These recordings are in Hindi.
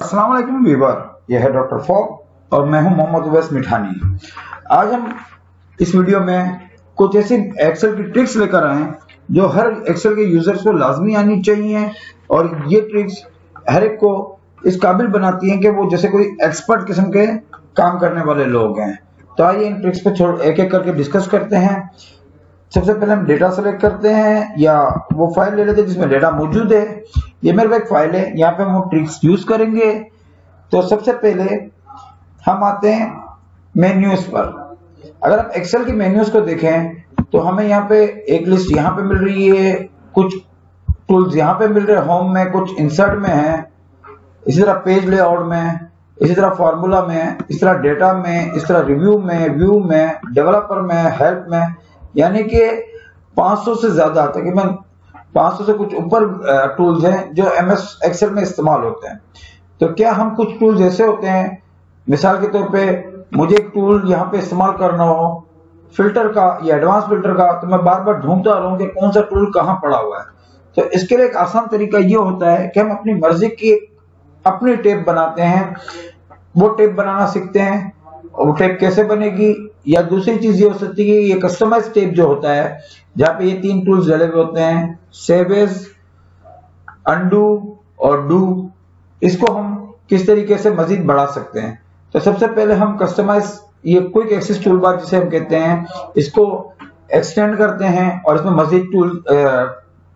वालेकुम वीवर यह है डॉक्टर फॉक और मैं हूँ मोहम्मद उवैस मिठानी। आज हम इस वीडियो में कुछ ऐसी एक्सेल की ट्रिक्स लेकर आए जो हर एक्सेल के यूज़र्स को लाजमी आनी चाहिए और ये ट्रिक्स हर एक को इस काबिल बनाती हैं कि वो जैसे कोई एक्सपर्ट किस्म के काम करने वाले लोग हैं। तो आइए इन ट्रिक्स पे एक एक करके डिस्कस करते हैं। सबसे पहले हम डेटा सेलेक्ट करते हैं, या वो फ़ाइल ले लेते हैं जिसमें डेटा मौजूद है। ये मेरे पास फ़ाइल है, यहाँ पे हम ट्रिक्स यूज़ करेंगे। तो सबसे पहले हम आते हैं मेन्यूज पर। अगर आप एक्सेल के मेन्यूज को देखें तो हमें यहाँ पे एक लिस्ट यहाँ पे मिल रही है। कुछ टूल्स यहाँ पे मिल रहे हैं होम में, कुछ इंसर्ट में है। इसी तरह पेज लेआउट में, इसी तरह फॉर्मूला में, इस तरह डेटा में, इस तरह रिव्यू में व्यू में डेवलपर में हेल्प में। यानी कि 500 से ज़्यादा तकरीबन 500 से कुछ ऊपर टूल्स हैं जो एम एस एक्सेल में इस्तेमाल होते हैं। तो क्या हम कुछ टूल्स ऐसे होते हैं? मिसाल के तौर पे मुझे एक टूल यहाँ पे इस्तेमाल करना हो फ़िल्टर का, या एडवांस फ़िल्टर का तो मैं बार बार ढूंढता रहूँ कि कौन सा टूल कहाँ पड़ा हुआ है। तो इसके लिए एक आसान तरीका ये होता है कि हम अपनी मर्ज़ी की अपनी टेप बनाते हैं। वो टेप बनाना सीखते हैं और वो टेप कैसे बनेगी? या दूसरी चीज़ ये हो सकती है कि ये कस्टमाइज टेप जो होता है, जहाँ पे ये तीन टूल्स डले हुए होते हैं सेवेज अंडू और डू इसको हम किस तरीके से मजीद बढ़ा सकते हैं? तो सबसे पहले हम कस्टमाइज ये क्विक एक्सेस टूल बार जिसे हम कहते हैं, इसको एक्सटेंड करते हैं और इसमें मजीद टूल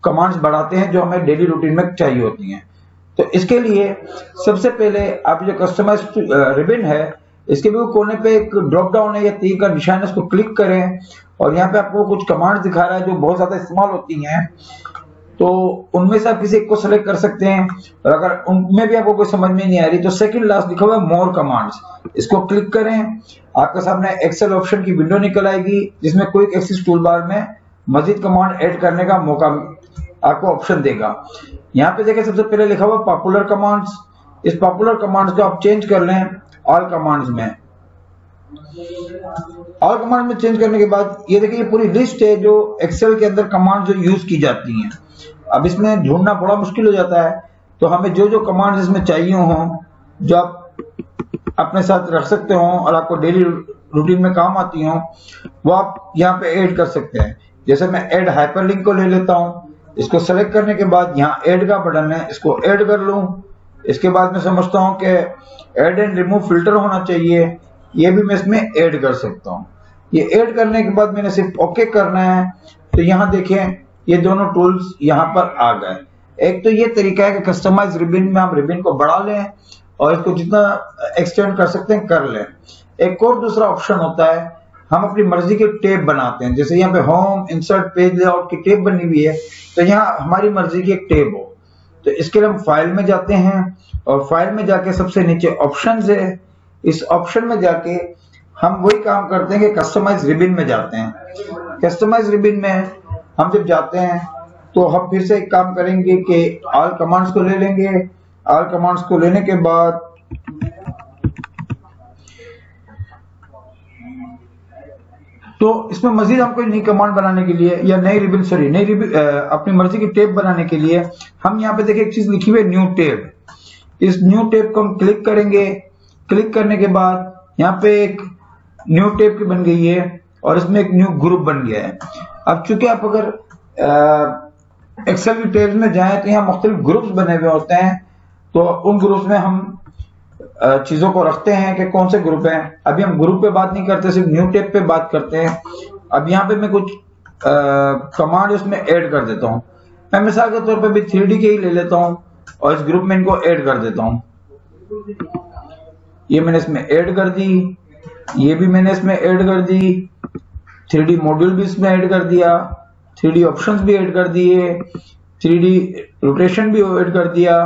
कमांड्स बढ़ाते हैं जो हमें डेली रूटीन में चाहिए होती हैं। तो इसके लिए सबसे पहले आप जो कस्टमाइज रिबिन है इसके भी कोने पे एक ड्रॉप डाउन है या तीर का निशान है, उसको क्लिक करें और यहाँ पे आपको कुछ कमांड दिखा रहा है जो बहुत ज़्यादा इस्तेमाल होती हैं। तो उनमें से आप किसी एक को सेलेक्ट कर सकते हैं और अगर उनमें भी आपको कोई समझ में नहीं आ रही तो सेकंड लास्ट लिखा हुआ है मोर कमांड्स इसको क्लिक करें, आपके सामने एक्सेल ऑप्शन की विंडो निकल आएगी, जिसमें कोई एक्सेस टूल बार में मजीद कमांड ऐड करने का मौका आपको ऑप्शन देगा। यहाँ पे देखें सबसे पहले लिखा हुआ पॉपुलर कमांड्स इस पॉपुलर कमांड्स को आप चेंज कर लें। ऑल कमांड्स में। ऑल कमांड में चेंज करने के बाद, ये देखिए, ये पूरी लिस्ट है जो एक्सेल के अंदर कमांड जो यूज़ की जाती हैं। अब इसमें ढूंढना बड़ा मुश्किल हो जाता है। तो हमें जो जो कमांड इसमें चाहिए हो, जो आप अपने साथ रख सकते हो और आपको डेली रूटीन में काम आती हो, वो आप यहाँ पे ऐड कर सकते हैं। जैसे मैं ऐड हाइपरलिंक को ले लेता हूँ, इसको सेलेक्ट करने के बाद यहाँ ऐड का बटन है, इसको ऐड कर लूँ। इसके बाद मैं समझता हूँ कि ऐड एंड रिमूव फ़िल्टर होना चाहिए। ये भी मैं इसमें ऐड कर सकता हूँ। ये ऐड करने के बाद मैंने सिर्फ़ ओके करना है। तो यहाँ देखें, ये दोनों टूल्स यहाँ पर आ गए। एक तो ये तरीका है कि कस्टमाइज रिबिन में हम रिबिन को बढ़ा लें और इसको जितना एक्सटेंड कर सकते हैं, कर लें। एक और दूसरा ऑप्शन होता है, हम अपनी मर्ज़ी के टेप बनाते हैं। जैसे यहाँ पे होम इंसर्ट पेज लेआउट की टेप बनी हुई है तो यहाँ हमारी मर्ज़ी की एक टेप हो। तो इसके लिए हम फ़ाइल में जाते हैं और फ़ाइल में जाके सबसे नीचे ऑप्शन है। इस ऑप्शन में जाके हम वही काम करते हैं कि कस्टमाइज रिबिन में जाते हैं। कस्टमाइज रिबिन में हम जब जाते हैं तो हम फिर से एक काम करेंगे कि ऑल कमांड्स को ले लेंगे। आल कमांड्स को लेने के बाद तो इसमें मजीद हम कोई नई कमांड बनाने के लिए या नई रिबिन सॉरी नई रिबिन अपनी मर्ज़ी की टेप बनाने के लिए हम यहाँ पे देखिए एक चीज़ लिखी हुई न्यू टेप इस न्यू टेप को हम क्लिक करेंगे। क्लिक करने के बाद यहाँ पे एक न्यू टेप की बन गई है और इसमें एक न्यू ग्रुप बन गया है। अब चूँकि आप अगर एक्सेल की में जाए तो यहाँ मुख्तलिफ़ ग्रुप्स बने हुए होते हैं तो उन ग्रुप्स में हम चीज़ों को रखते हैं कि कौन से ग्रुप हैं। अभी हम ग्रुप पे बात नहीं करते, सिर्फ़ न्यू टेप पे बात करते हैं। अब यहाँ पे मैं कुछ कमांड उसमें ऐड कर देता हूँ। मैं मिसाल के तौर पे भी थ्री के ही ले लेता हूँ और इस ग्रुप में इनको ऐड कर देता हूँ। ये मैंने इसमें ऐड कर दी, ये भी मैंने इसमें ऐड कर दी थ्री मॉड्यूल भी इसमें ऐड कर दिया थ्री ऑप्शंस भी ऐड कर दिए थ्री रोटेशन भी ऐड कर दिया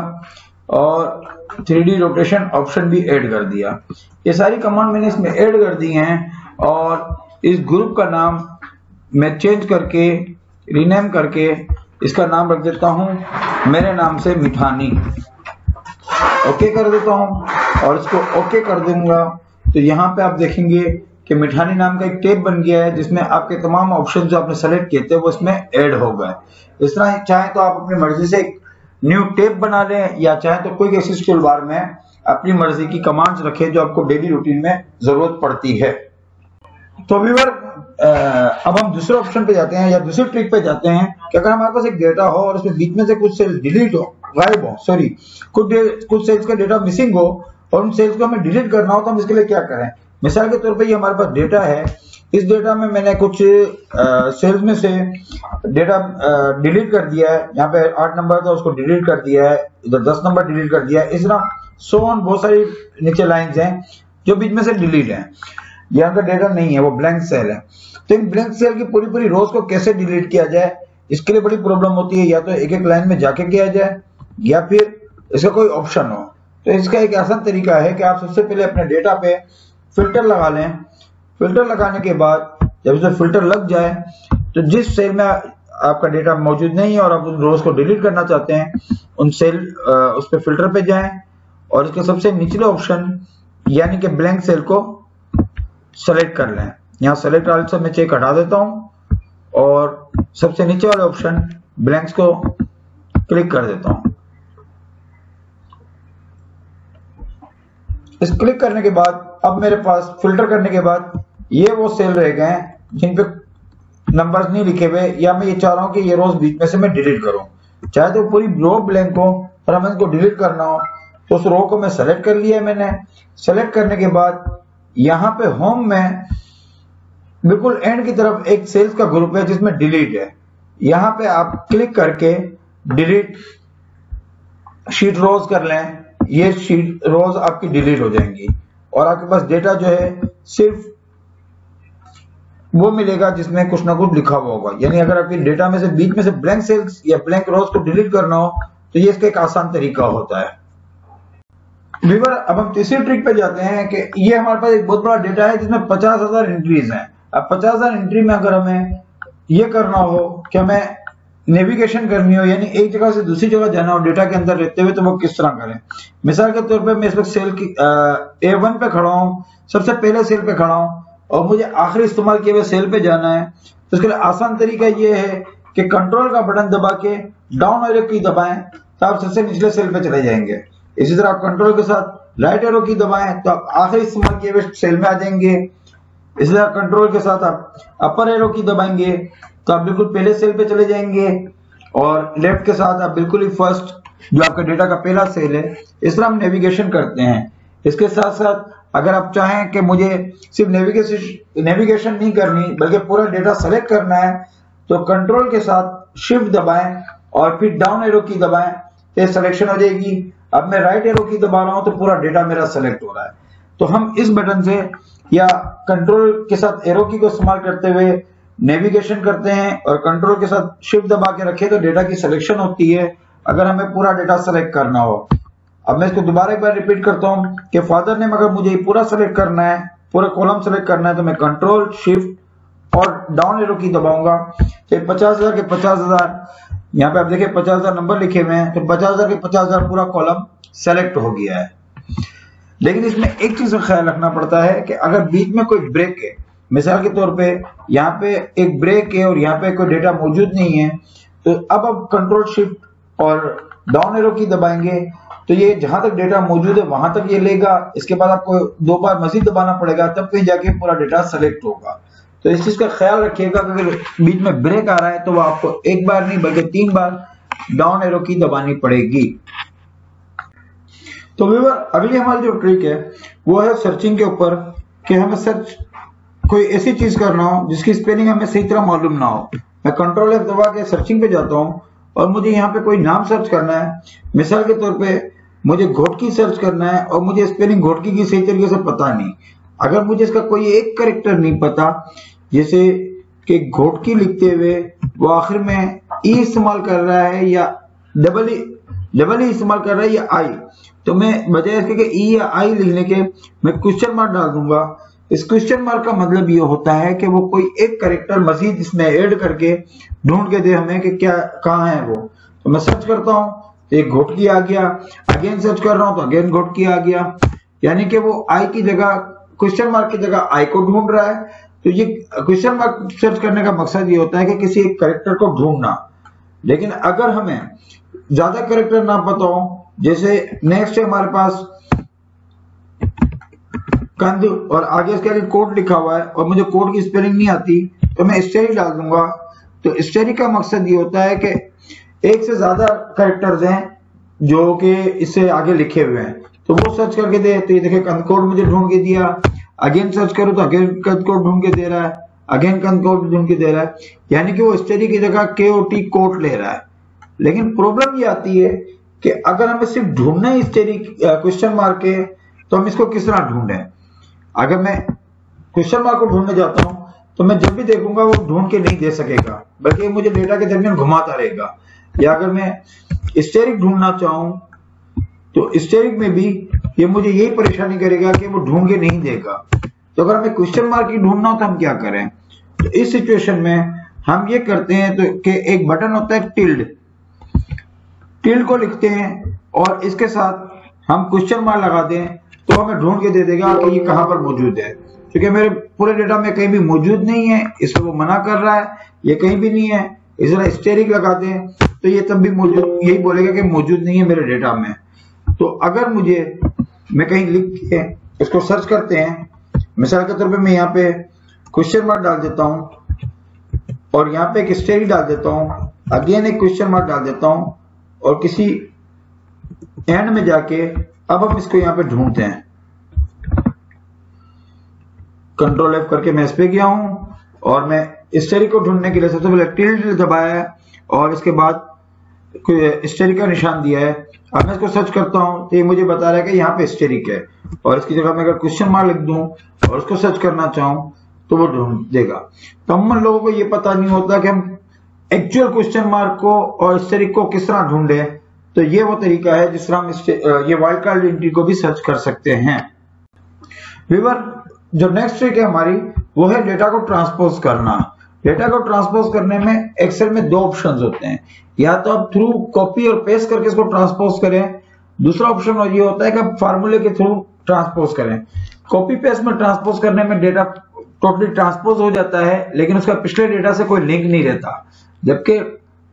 और थ्री रोटेशन ऑप्शन भी ऐड कर दिया। ये सारी कमांड मैंने इसमें ऐड कर दी हैं और इस ग्रुप का नाम मैं चेंज करके रीनेम करके इसका नाम रख देता हूँ। मेरे नाम से मिठानी। ओके कर देता हूँ और इसको ओके कर दूँगा। तो यहाँ पे आप देखेंगे कि मिठानी नाम का एक टेप बन गया है, जिसमें आपके तमाम ऑप्शन जो आपने सेलेक्ट किए थे, वो इसमें ऐड हो गए। इस तरह चाहे तो आप अपनी मर्ज़ी से एक न्यू टेप बना लें, या चाहे तो कोई किसी टूल बार में अपनी मर्ज़ी की कमांड्स रखें जो आपको डेली रूटीन में ज़रूरत पड़ती है। तो व्यूवर अब हम दूसरे ऑप्शन पे जाते हैं या दूसरे ट्रिक पे जाते हैं कि अगर हमारे पास एक डेटा हो और उसमें बीच में से कुछ सेल्स डिलीट हो, गायब हो सॉरी कुछ कुछ सेल्स का डेटा मिसिंग हो और उन सेल्स को हमें डिलीट करना हो तो हम इसके लिए क्या करें? मिसाल के तौर पर ये हमारे पास डेटा है इस डेटा में मैंने कुछ सेल्स में से डेटा डिलीट कर दिया है। यहाँ पे आठ नंबर था, उसको डिलीट कर दिया है। इधर दस नंबर डिलीट कर दिया है। इस तरह सो ऑन बहुत सारी नीचे लाइंस हैं, जो बीच में से डिलीट है। यहाँ का डेटा नहीं है, वो ब्लैंक सेल है। तो इन ब्लैंक सेल की पूरी पूरी रोज को कैसे डिलीट किया जाए? इसके लिए बड़ी प्रॉब्लम होती है, या तो एक एक लाइन में जाके किया जाए, या फिर इसका कोई ऑप्शन हो। तो इसका एक आसान तरीका है कि आप सबसे पहले अपने डेटा पे फ़िल्टर लगा लें। फ़िल्टर लगाने के बाद जब इसमें फ़िल्टर लग जाए तो जिस सेल में आपका डेटा मौजूद नहीं है और आप उन रोज को डिलीट करना चाहते हैं, उन सेल उस पर फ़िल्टर पे जाएँ और इसके सबसे निचले ऑप्शन, यानी कि ब्लैंक सेल को सेलेक्ट कर लें। यहाँ सेलेक्ट वाले से मैं चेक हटा देता हूँ और सबसे नीचे वाले ऑप्शन, ब्लैंक्स को क्लिक कर देता हूँ। इस क्लिक करने के बाद, अब मेरे पास फ़िल्टर करने के बाद ये वो सेल रह गए हैं जिन पे नंबर्स नहीं लिखे हुए, या मैं ये चाह रहा हूँ कि ये रोज बीच में से मैं डिलीट करूँ। चाहे तो पूरी रो ब्लैंक हो, और हमें इसको डिलीट करना हो तो उस रो को मैं सेलेक्ट कर लिया मैंने। सेलेक्ट करने के बाद यहाँ पे होम में बिल्कुल एंड की तरफ़ एक सेल्स का ग्रुप है जिसमें डिलीट है। यहाँ पे आप क्लिक करके डिलीट शीट रोज कर लें, ये शीट रोज आपकी डिलीट हो जाएँगी। और आपके पास डेटा जो है, सिर्फ़ वो मिलेगा जिसमें कुछ ना कुछ लिखा हुआ होगा। यानी अगर आपके डेटा में से बीच में से ब्लैंक सेल्स या ब्लैंक रोज को डिलीट करना हो तो ये इसका एक आसान तरीका होता है। वीवर अब हम तीसरी ट्रिक पे जाते हैं कि ये हमारे पास एक बहुत बड़ा डेटा है जिसमें पचास हज़ार एंट्रीज हैं। अब पचास हज़ार एंट्री में अगर हमें ये करना हो कि हमें नेविगेशन करनी हो, यानी एक जगह से दूसरी जगह जाना हो डेटा के अंदर रहते हुए तो वो किस तरह करें? मिसाल के तौर पे मैं इस वक्त सेल की ए वन पे खड़ा हूँ। सबसे पहले सेल पे खड़ा हूँ। और मुझे आखिरी इस्तेमाल किए हुए सेल पे जाना है। तो इसके लिए आसान तरीका ये है कि कंट्रोल का बटन दबा के डाउन एरो की दबाएँ तो आप सबसे निचले सेल पे चले जाएँगे। इसी तरह आप कंट्रोल के साथ राइट एरो की दबाएँ तो आप आखिरी इस्तेमाल किए हुए सेल में आ जाएँगे। इसी तरह कंट्रोल के साथ आप अपर एरो की दबाएँगे तो आप बिल्कुल पहले सेल पे चले जाएँगे। और लेफ़्ट के साथ आप बिल्कुल ही फ़र्स्ट जो आपका डेटा का पहला सेल है, इस तरह हम नेविगेशन करते हैं। इसके साथ साथ अगर आप चाहें कि मुझे सिर्फ़ नेविगेशन नेविगेशन नहीं करनी, बल्कि पूरा डेटा सेलेक्ट करना है तो कंट्रोल के साथ शिफ्ट दबाएँ और फिर डाउन एरो की दबाएँ तो सिलेक्शन हो जाएगी। अब मैं राइट एरो की दबा रहा हूँ तो पूरा डेटा मेरा सेलेक्ट हो रहा है। तो हम इस बटन से या कंट्रोल के साथ एरो की को इस्तेमाल करते हुए नेविगेशन करते हैं और कंट्रोल के साथ शिफ्ट दबा के रखे तो डेटा की सिलेक्शन होती है। अगर हमें पूरा डेटा सेलेक्ट करना हो अब मैं इसको दोबारा एक बार रिपीट करता हूँ कि फादर नेम अगर मुझे पूरा सेलेक्ट करना है, पूरा कॉलम सेलेक्ट करना है तो मैं कंट्रोल शिफ्ट और डाउन एरो की दबाऊँगा। तो पचास हज़ार के पचास हज़ार, यहाँ पे आप देखिए पचास हज़ार नंबर लिखे हुए हैं तो पचास हज़ार के पचास हज़ार पूरा कॉलम सेलेक्ट हो गया है। लेकिन इसमें एक चीज़ का ख्याल रखना पड़ता है कि अगर बीच में कोई ब्रेक है, मिसाल के तौर पे यहाँ पे एक ब्रेक है और यहाँ पे कोई डेटा मौजूद नहीं है तो अब अब कंट्रोल शिफ्ट और डाउन एरो की दबाएँगे तो ये जहाँ तक डेटा मौजूद है, वहाँ तक ये लेगा। इसके बाद आपको दो बार मजीद दबाना पड़ेगा, तब कहीं जाके पूरा डेटा सेलेक्ट होगा। तो इस चीज़ का ख्याल रखिएगा अगर बीच में ब्रेक आ रहा है तो वो आपको एक बार नहीं, बल्कि तीन बार डाउन एरो की दबानी पड़ेगी। तो व्यूवर अगली हमारी जो ट्रिक है, वो है सर्चिंग के ऊपर कि हमें सर्च कोई ऐसी चीज़ करना हो, जिसकी स्पेलिंग हमें सही तरह मालूम ना हो। मैं कंट्रोल एफ़ दबा के सर्चिंग पे जाता हूँ और मुझे यहाँ पे कोई नाम सर्च करना है। मिसाल के तौर पे मुझे घोटकी सर्च करना है और मुझे स्पेलिंग घोटकी की सही तरीके से पता नहीं। अगर मुझे इसका कोई एक करेक्टर नहीं पता, जैसे कि घोटकी लिखते हुए वो आखिर में ई इस्तेमाल कर रहा है या डबल ई डबल ई इस्तेमाल कर रहा है या आई तो मैं बजाय इसके कि ई या आई लिखने के मैं क्वेश्चन मार्क डाल दूँगा। इस क्वेश्चन मार्क का मतलब ये होता है कि वो कोई एक करेक्टर मजीद इसमें ऐड करके ढूंढ के दे हमें कि क्या, कहाँ है वो। तो मैं सर्च करता हूँ एक घोटकी आ गया। अगेन सर्च कर रहा हूँ तो अगेन घोटकी आ गया। यानी कि वो आई की जगह क्वेश्चन मार्क की जगह आई को ढूंढ रहा है। तो ये क्वेश्चन मार्क सर्च करने का मकसद ये होता है कि किसी एक करेक्टर को ढूंढना। लेकिन अगर हमें ज़्यादा करेक्टर ना पता हो, जैसे नेक्स्ट है हमारे पास कंध और आगे इसके कोड लिखा हुआ है और मुझे कोड की स्पेलिंग नहीं आती तो मैं स्टेरिक डाल दूँगा। तो स्टेरिक का मकसद ये होता है कि एक से ज़्यादा करेक्टर्स हैं जो कि इससे आगे लिखे हुए हैं। तो वो सर्च करके दे तो ये देखिए कंद कोड मुझे ढूंढ के दिया। अगेन सर्च करो तो अगेन कंद कोड ढूंढ के दे रहा है। अगेन कंद कोड ढूंढ के दे रहा है। यानी कि वो स्टेरिक की जगह के ओ टी कोट ले रहा है। लेकिन प्रॉब्लम ये आती है कि अगर हमें सिर्फ़ ढूंढना है स्टेरिक क्वेश्चन मार्क के तो हम इसको किस तरह ढूंढें? अगर मैं क्वेश्चन मार्क को ढूँढने जाता हूँ तो मैं जब भी देखूँगा वो ढूंढ के नहीं दे सकेगा, बल्कि मुझे डेटा के दरमियान घुमाता रहेगा। या अगर मैं स्टेरिक ढूंढना चाहूँ तो स्टेरिक में भी ये मुझे यही परेशानी करेगा कि वो ढूंढ के नहीं देगा। तो अगर हमें क्वेश्चन मार्क ही ढूंढना हो तो हम क्या करें? तो इस सिचुएशन में हम ये करते हैं तो कि एक बटन होता है टिल्ड टिल्ड को लिखते हैं और इसके साथ हम क्वेश्चन मार्क लगा दें तो हमें ढूंढ के दे देगा कि ये कहाँ पर मौजूद है। क्योंकि मेरे पूरे डेटा में कहीं भी मौजूद नहीं है इसमें वो मना कर रहा है, ये कहीं भी नहीं है। इस तरह स्टेरिक लगाते दें तो ये तब भी मौजूद, यही बोलेगा कि मौजूद नहीं है मेरे डेटा में। तो अगर मुझे, मैं कहीं लिख के इसको सर्च करते हैं, मिसाल के तौर पे मैं यहाँ पे क्वेश्चन मार्क डाल देता हूँ, और यहाँ पे एक स्टेरिक डाल देता हूँ अगेन एक क्वेश्चन मार्क डाल देता हूँ, और किसी एंड में जाके अब हम इसको यहाँ पे ढूंढते हैं। कंट्रोल एफ़ करके मैं इस पे गया हूँ, और मैं स्टेरिक को ढूँढने के लिए सबसे पहले टिल्ड दबाया है और इसके बाद स्टेरिक का निशान दिया है। अब मैं इसको सर्च करता हूँ तो ये मुझे बता रहा है कि यहाँ पे स्टेरिक है। और इसकी जगह मैं अगर क्वेश्चन मार्क लिख दूँ और उसको सर्च करना चाहूँ तो वो ढूंढ देगा तो हम लोगों को ये पता नहीं होता कि हम एक्चुअल क्वेश्चन मार्क को और स्टेरिक को किस तरह ढूंढे। तो ये वो तरीका है जिस तरह हम ये वाइल्ड कार्ड एंट्री को भी सर्च कर सकते हैं। विवर जो नेक्स्ट ट्रिक है हमारी, वो है डेटा को ट्रांसपोज करना। डेटा को ट्रांसपोज करने में एक्सेल में दो ऑप्शन होते हैं। या तो आप थ्रू कॉपी और पेस्ट करके इसको ट्रांसपोज करें। दूसरा ऑप्शन ये होता है कि आप फार्मूले के थ्रू ट्रांसपोज करें। कॉपी पेस्ट में ट्रांसपोज करने में डेटा टोटली ट्रांसपोज हो जाता है, लेकिन उसका पिछले डेटा से कोई लिंक नहीं रहता। जबकि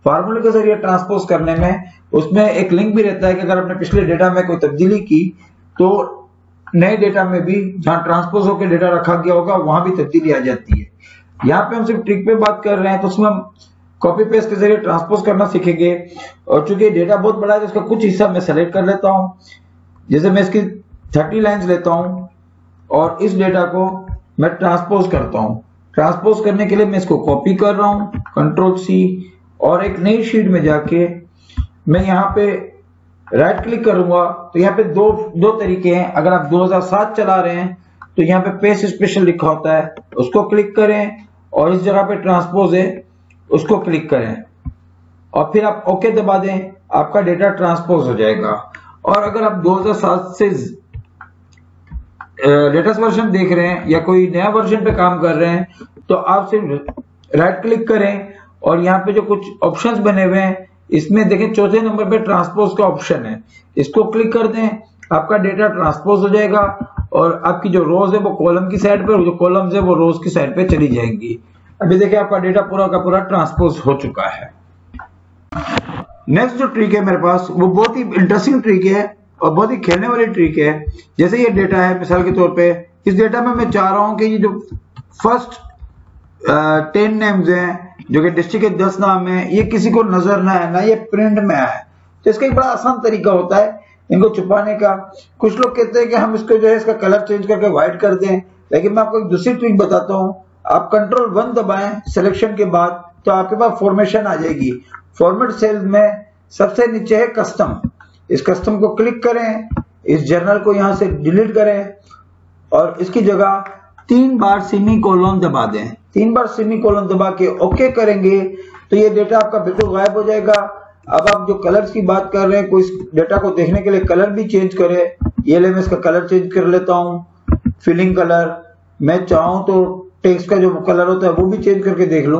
फार्मूले के ज़रिए ट्रांसपोज करने में उसमें एक लिंक भी रहता है कि अगर आपने पिछले डेटा में कोई तब्दीली की तो नए डेटा में भी जहाँ ट्रांसपोज होकर डेटा रखा गया होगा, वहाँ भी तब्दीली आ जाती है। यहाँ पे हम सिर्फ़ ट्रिक पे बात कर रहे हैं तो उसमें हम कॉपी पेस्ट के ज़रिए ट्रांसपोज करना सीखेंगे। और चूँकि डेटा बहुत बड़ा है तो उसका कुछ हिस्सा मैं सेलेक्ट कर लेता हूँ। जैसे मैं इसकी थर्टी लाइन्स लेता हूँ, और इस डेटा को मैं ट्रांसपोज करता हूँ। ट्रांसपोज करने के लिए मैं इसको कॉपी कर रहा हूँ कंट्रोल सी और एक नई शीट में जाके मैं यहाँ पे राइट क्लिक करूँगा। तो यहाँ पे दो दो तरीके हैं। अगर आप 2007 चला रहे हैं तो यहाँ पे पेस स्पेशल लिखा होता है, उसको क्लिक करें। और इस जगह पे ट्रांसपोज है, उसको क्लिक करें। और फिर आप ओके दबा दें, आपका डेटा ट्रांसपोज हो जाएगा। और अगर आप 2007 से लेटेस्ट वर्जन देख रहे हैं या कोई नया वर्जन पे काम कर रहे हैं तो आप सिर्फ़ राइट क्लिक करें और यहाँ पे जो कुछ ऑप्शंस बने हुए हैं, इसमें देखें चौथे नंबर पे ट्रांसपोज का ऑप्शन है। इसको क्लिक कर दें आपका डेटा ट्रांसपोज हो जाएगा और आपकी जो रोज है वो कॉलम की साइड पर, जो कॉलम्स है वो रोज की साइड पे चली जाएँगी। अभी देखिए आपका डेटा पूरा का पूरा ट्रांसपोज हो चुका है। नेक्स्ट जो ट्रिक है मेरे पास, वो बहुत ही इंटरेस्टिंग ट्रिक है और बहुत ही खेलने वाली ट्रिक है। जैसे ये डेटा है, मिसाल के तौर पे, इस डेटा में मैं चाह रहा हूँ कि ये जो फ़र्स्ट टेन नेम्स हैं, जो कि डिस्ट्रिक्ट के दस नाम है, ये किसी को नज़र ना है ना ये प्रिंट में आए। तो इसका एक बड़ा आसान तरीका होता है इनको छुपाने का। कुछ लोग कहते हैं कि हम इसको जो है, इसका कलर चेंज करके व्हाइट कर दें। लेकिन मैं आपको एक दूसरी ट्रिक बताता हूँ। आप कंट्रोल वन दबाएँ सिलेक्शन के बाद तो आपके पास फॉर्मेशन आ जाएगी। फॉर्मेट सेल में सबसे नीचे है कस्टम इस कस्टम को क्लिक करें। इस जर्नल को यहाँ से डिलीट करें। और इसकी जगह तीन बार सिमी कोलोन दबा दें। तीन बार सिमी कोलोन दबा के ओके करेंगे तो ये डेटा आपका बिल्कुल गायब हो जाएगा। अब आप जो कलर्स की बात कर रहे हैं, कोई डेटा को देखने के लिए कलर भी चेंज करे। ये ले मैं इसका कलर चेंज कर लेता हूँ फिलिंग कलर मैं चाहूँ तो टेक्स्ट का जो कलर होता है, वो भी चेंज करके देख लू।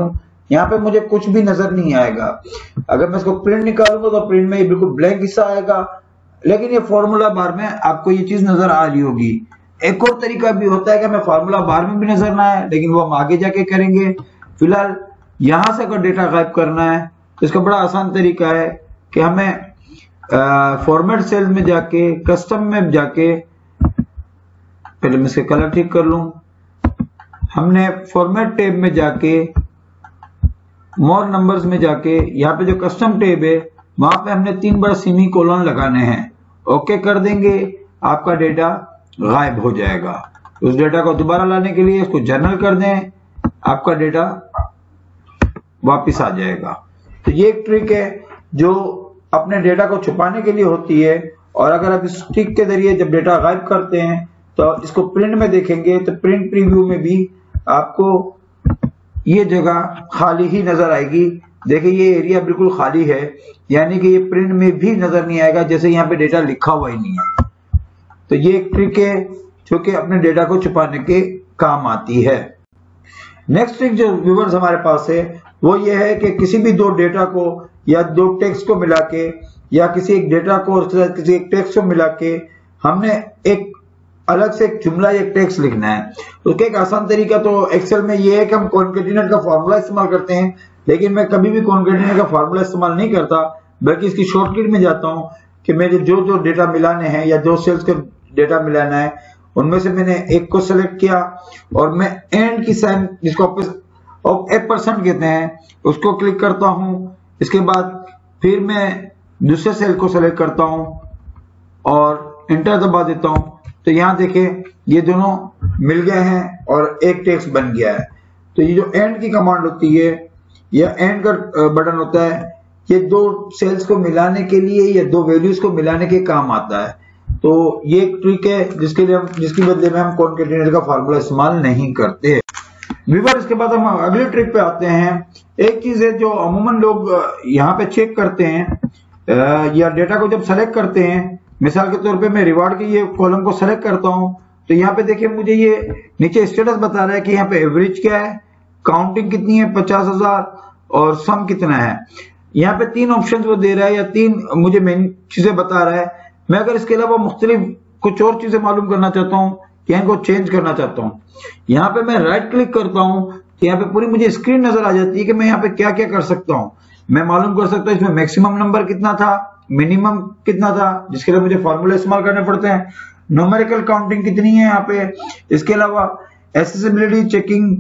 यहाँ पे मुझे कुछ भी नज़र नहीं आएगा। अगर मैं इसको प्रिंट निकालूँगा तो प्रिंट में ये बिल्कुल ब्लैंक हिस्सा आएगा। लेकिन ये फॉर्मूला बार में आपको ये चीज़ नज़र आ रही होगी। एक और तरीका भी होता है कि हमें फार्मूला बार में भी नज़र ना आए, लेकिन वो हम आगे जाके करेंगे। फ़िलहाल यहाँ से अगर डेटा गायब करना है इसका बड़ा आसान तरीका है कि हमें फॉर्मेट सेल में जाके कस्टम में जाके, पहले मैं इसके कलर ठीक कर लूँ। हमने फॉर्मेट टेब में जाके मोर नंबर्स में जाके, यहाँ पे जो कस्टम टेब है, वहाँ पे हमने तीन बार सिमी कोलन लगाने हैं। ओके कर देंगे, आपका डेटा गायब हो जाएगा। उस डेटा को दोबारा लाने के लिए इसको जर्नल कर दें, आपका डेटा वापस आ जाएगा। तो ये एक ट्रिक है जो अपने डेटा को छुपाने के लिए होती है और अगर आप इस ट्रिक के ज़रिए जब डेटा गायब करते हैं तो इसको प्रिंट में देखेंगे तो प्रिंट प्रीव्यू में भी आपको ये जगह खाली ही नज़र आएगी। देखिए, ये एरिया बिल्कुल खाली है, यानी कि ये प्रिंट में भी नज़र नहीं आएगा, जैसे यहाँ पे डेटा लिखा हुआ ही नहीं है। तो ये एक ट्रिक है जो कि अपने डेटा को छुपाने के काम आती है। नेक्स्ट ट्रिक जो व्यूवर्स हमारे पास है वो ये है कि किसी भी दो डेटा को या दो टेक्स्ट को मिला के या किसी एक डेटा को और किसी एक टेक्स्ट को मिला के हमने एक अलग से एक जुमला या टेक्स्ट लिखना है। उसका एक आसान तरीका तो एक्सेल में ये है कि हम कॉन्केटिनेट का फॉर्मूला इस्तेमाल करते हैं, लेकिन मैं कभी भी कॉन्केटिनेट का फॉर्मूला इस्तेमाल नहीं करता, बल्कि इसकी शॉर्टकट में जाता हूँ कि मेरे जो जो डेटा मिलाने हैं या जो सेल्स के डेटा मिलाना है, उनमें से मैंने एक को सेलेक्ट किया और मैं एंड की साइन जिसको ए परसेंट कहते हैं, उसको क्लिक करता हूँ, इसके बाद फिर मैं दूसरे सेल को सेलेक्ट करता हूँ और इंटर दबा देता हूँ। तो यहाँ देखें, ये दोनों मिल गए हैं और एक टेक्स्ट बन गया है। तो ये जो एंड की कमांड होती है, या एंड का बटन होता है, ये दो सेल्स को मिलाने के लिए या दो वैल्यूज़ को मिलाने के काम आता है। तो ये एक ट्रिक है, जिसके लिए हम, जिसकी बदले में हम कॉन्केटिनेटर का फार्मूला इस्तेमाल नहीं करते। विवर इसके बाद हम अगले ट्रिक पे आते हैं। एक चीज़ है जो अमूमन लोग यहाँ पे चेक करते हैं या डेटा को जब सेलेक्ट करते हैं, मिसाल के तौर पे मैं रिवार्ड के ये कॉलम को सेलेक्ट करता हूँ तो यहाँ पे देखिए मुझे ये नीचे स्टेटस बता रहा है कि यहाँ पे एवरेज क्या है काउंटिंग कितनी है, पचास हज़ार, और सम कितना है। यहाँ पे तीन ऑप्शन वो दे रहा है, या तीन मुझे मेन चीज़ें बता रहा है। मैं अगर इसके अलावा मुख्तलिफ़ कुछ और चीज़ें मालूम करना चाहता हूँ या इनको चेंज करना चाहता हूँ। यहाँ पे मैं राइट क्लिक करता हूँ तो यहाँ पे पूरी मुझे स्क्रीन नज़र आ जाती है कि मैं यहाँ पे क्या क्या कर सकता हूँ। मैं मालूम कर सकता हूँ इसमें मैक्सिमम नंबर कितना था मिनिमम कितना था, जिसके लिए मुझे फॉर्मूला इस्तेमाल करने पड़ते हैं। नोमेरिकल काउंटिंग कितनी है यहाँ पे? इसके अलावा accessibility checking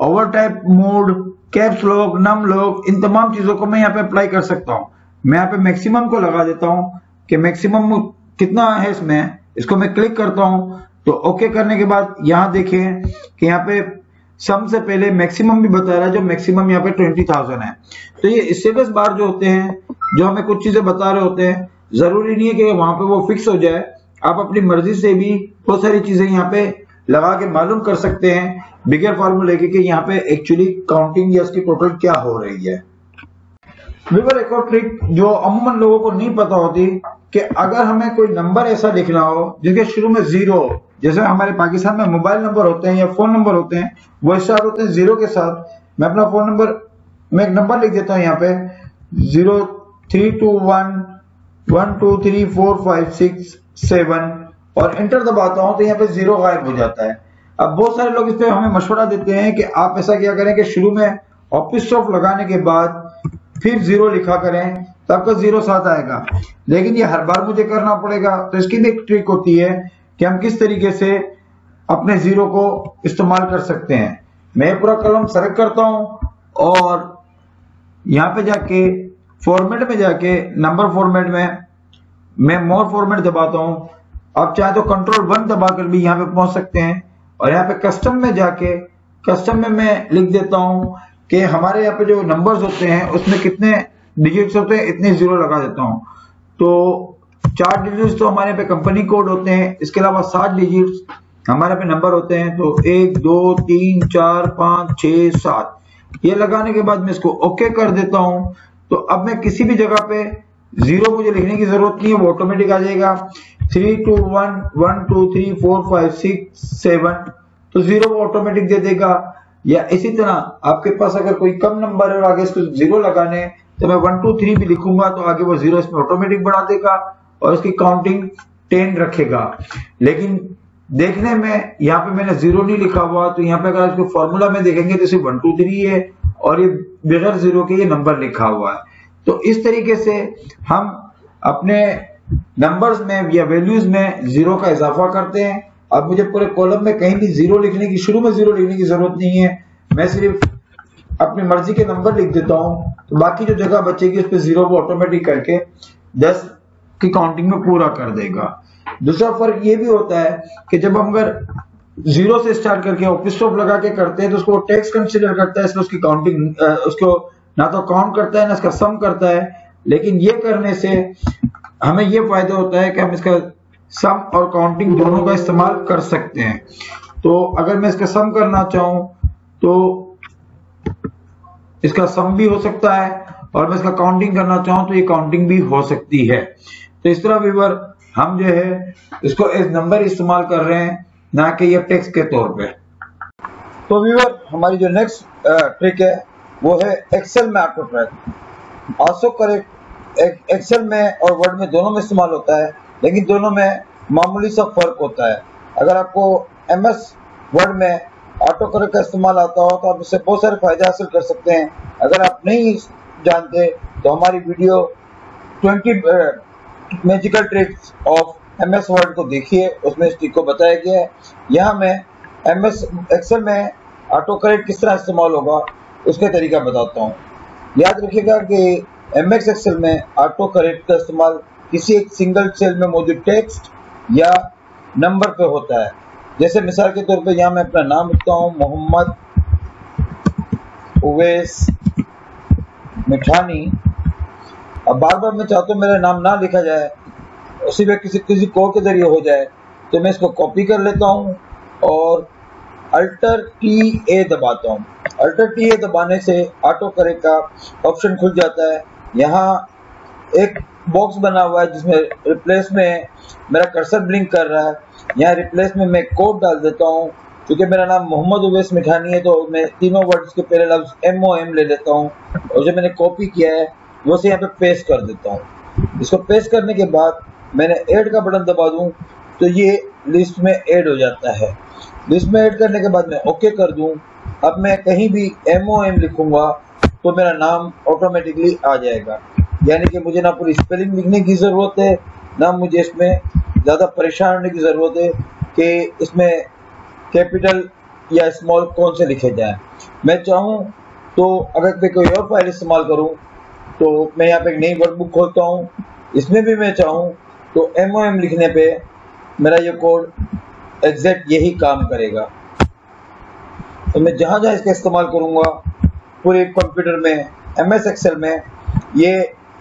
over type mode caps lock num lock इन तमाम चीज़ों को मैं यहाँ पे अप्लाई कर सकता हूँ। मैं यहाँ पे मैक्सिमम को लगा देता हूँ कि मैक्सिमम कितना है इसमें। इसको मैं क्लिक करता हूँ तो ओके करने के बाद यहाँ देखें कि यहाँ पे सम से पहले मैक्सिमम भी बता रहा है, जो मैक्सिमम यहाँ पे ट्वेंटी थाउज़ेंड है। तो ये स्टेटस बार जो होते हैं, जो हमें कुछ चीज़ें बता रहे होते हैं, ज़रूरी नहीं है कि वहाँ पे वो फिक्स हो जाए। आप अपनी मर्ज़ी से भी बहुत सारी चीज़ें यहाँ पे लगा के मालूम कर सकते हैं बिगर फॉर्मूले के यहाँ पे एक्चुअली काउंटिंग या उसकी टोटल क्या हो रही है। विवर एक और ट्रिक जो अमूमन लोगों को नहीं पता होती कि अगर हमें कोई नंबर ऐसा लिखना हो जिसके शुरू में ज़ीरो जैसे हमारे पाकिस्तान में मोबाइल नंबर होते हैं या फ़ोन नंबर होते हैं, वो स्टार्ट होते हैं ज़ीरो के साथ। मैं अपना फ़ोन नंबर, मैं एक नंबर लिख देता हूँ यहाँ पे। Zero three two one one two three four five six seven. और इंटर दबाता हूँ तो यहाँ पे ज़ीरो गायब हो जाता है। अब बहुत सारे लोग इस पर हमें मशवरा देते हैं कि आप ऐसा क्या करें कि शुरू में ऑफ़िस ऑफ़ लगाने के बाद फिर ज़ीरो लिखा करें तो आपका ज़ीरो साथ आएगा। लेकिन ये हर बार मुझे करना पड़ेगा तो इसकी भी एक ट्रिक होती है कि हम किस तरीके से अपने ज़ीरो को इस्तेमाल कर सकते हैं। मैं पूरा कलम सेलेक्ट करता हूँ और यहाँ पे जाके फॉर्मेट में जाके नंबर फॉर्मेट में मैं मोर फॉर्मेट दबाता हूँ। आप चाहे तो कंट्रोल वन दबाकर भी यहाँ पे पहुँच सकते हैं और यहाँ पे कस्टम में जाके कस्टम में मैं लिख देता हूँ कि हमारे यहाँ पे जो नंबर्स होते हैं, उसमें कितने डिजिट्स होते हैं, इतने ज़ीरो लगा देता हूँ। तो चार डिजिट्स तो हमारे पे कंपनी कोड होते हैं, इसके अलावा सात डिजिट्स हमारे पे नंबर होते हैं तो एक, दो, तीन, चार, पाँच छ सात। ये लगाने के बाद मैं इसको ओके कर देता हूँ। तो अब मैं किसी भी जगह पे ज़ीरो मुझे लिखने की ज़रूरत नहीं है, वो ऑटोमेटिक आ जाएगा। Three two one one two three four five six seven तो ज़ीरो वो ऑटोमेटिक दे देगा। या इसी तरह आपके पास अगर कोई कम नंबर है और आगे इसको ज़ीरो लगाने तो मैं वन टू थ्री भी लिखूँगा तो आगे वो ज़ीरो इसमें ऑटोमेटिक बढ़ा देगा। और उसकी काउंटिंग टेन रखेगा। लेकिन देखने में यहाँ पे मैंने ज़ीरो नहीं लिखा हुआ तो यहाँ पे अगर इसको फॉर्मूला में देखेंगे तो वन टू थ्री है और ये बगैर ज़ीरो के ये नंबर लिखा हुआ है। तो इस तरीके से हम अपने नंबर्स में या वैल्यूज़ में ज़ीरो का इजाफा करते हैं। अब मुझे पूरे कॉलम में कहीं भी ज़ीरो लिखने की, शुरू में ज़ीरो लिखने की ज़रूरत नहीं है। मैं सिर्फ़ अपनी मर्ज़ी के नंबर लिख देता हूँ। तो बाकी जो जगह बचेगी उस पर ज़ीरो को ऑटोमेटिक करके दस की काउंटिंग में पूरा कर देगा। दूसरा फ़र्क ये भी होता है कि जब हम अगर ज़ीरो से स्टार्ट करके ऑफ़िस स्टॉप लगा के करते हैं तो उसको टैक्स कंसिडर करता है, इसलिए उसकी काउंटिंग उसको ना तो काउंट करता है, ना इसका सम करता है। लेकिन ये करने से हमें ये फ़ायदा होता है कि हम इसका सम और काउंटिंग दोनों का इस्तेमाल कर सकते हैं। तो अगर मैं इसका सम करना चाहूँ तो इसका सम भी हो सकता है, और मैं इसका काउंटिंग करना चाहूँ तो ये काउंटिंग भी हो सकती है। तो इस तरह व्यूवर, हम जो है, इसको एज नंबर इस्तेमाल कर रहे हैं, ना कि ये टेक्स्ट के तौर पे। तो व्यूवर, हमारी जो नेक्स्ट ट्रिक है, वो है एक्सेल में ऑटो ट्रैक आसो करेक्ट एक्सेल में और वर्ड में दोनों में इस्तेमाल होता है, लेकिन दोनों में मामूली सा फ़र्क होता है। अगर आपको एम एस वर्ड में ऑटो करेक्ट का इस्तेमाल आता हो तो आप इससे बहुत सारे फ़ायदे हासिल कर सकते हैं। अगर आप नहीं जानते तो हमारी video 20 magical tricks of M S Word को देखिए, उसमें इस ट्रिक को बताया गया है। यहाँ मैं एम एस एक्सेल में ऑटो करेक्ट किस तरह इस्तेमाल होगा, उसका तरीका बताता हूँ। याद रखिएगा कि एम एक्स एक्सेल में ऑटो करेक्ट का इस्तेमाल किसी एक सिंगल सेल में मौजूद टेक्स्ट या नंबर पे होता है। जैसे मिसाल के तौर पे यहाँ मैं अपना नाम लिखता हूँ, मोहम्मद उवैस मिठानी। अब बार बार मैं चाहता हूँ मेरा नाम ना लिखा जाए, उसी में किसी किसी कोड के ज़रिए हो जाए तो मैं इसको कॉपी कर लेता हूँ और अल्टर टी ए दबाता हूँ। अल्टर टी ए दबाने से ऑटो करे का ऑप्शन खुल जाता है। यहाँ एक बॉक्स बना हुआ है जिसमें रिप्लेस में मेरा कर्सर ब्लिंक कर रहा है। यहाँ रिप्लेस में मैं कोड डाल देता हूँ, क्योंकि मेरा नाम मोहम्मद उवैस मिठानी है तो मैं तीनों वर्ड्स के पहले लफ्ज एम ओ एम ले लेता हूँ। और जो मैंने कॉपी किया है वो से यहाँ पे पेस्ट कर देता हूँ। इसको पेस्ट करने के बाद मैंने ऐड का बटन दबा दूँ तो ये लिस्ट में ऐड हो जाता है। लिस्ट में ऐड करने के बाद मैं ओके कर दूँ। अब मैं कहीं भी एम ओ एम लिखूँगा तो मेरा नाम ऑटोमेटिकली आ जाएगा। यानी कि मुझे ना पूरी स्पेलिंग लिखने की ज़रूरत है, ना मुझे इसमें ज़्यादा परेशान होने की ज़रूरत है कि इसमें कैपिटल या स्मॉल कौन से लिखे जाएँ। मैं चाहूँ तो अगर मैं कोई और फ़ाइल इस्तेमाल करूँ तो मैं यहाँ पे एक नई वर्कबुक खोलता हूँ। इसमें भी मैं चाहूँ तो एम ओ एम लिखने पे मेरा ये कोड एग्जैक्ट यही काम करेगा। तो मैं जहाँ जहाँ इसका इस्तेमाल करूँगा, पूरे कंप्यूटर में एम एस एक्सेल में, ये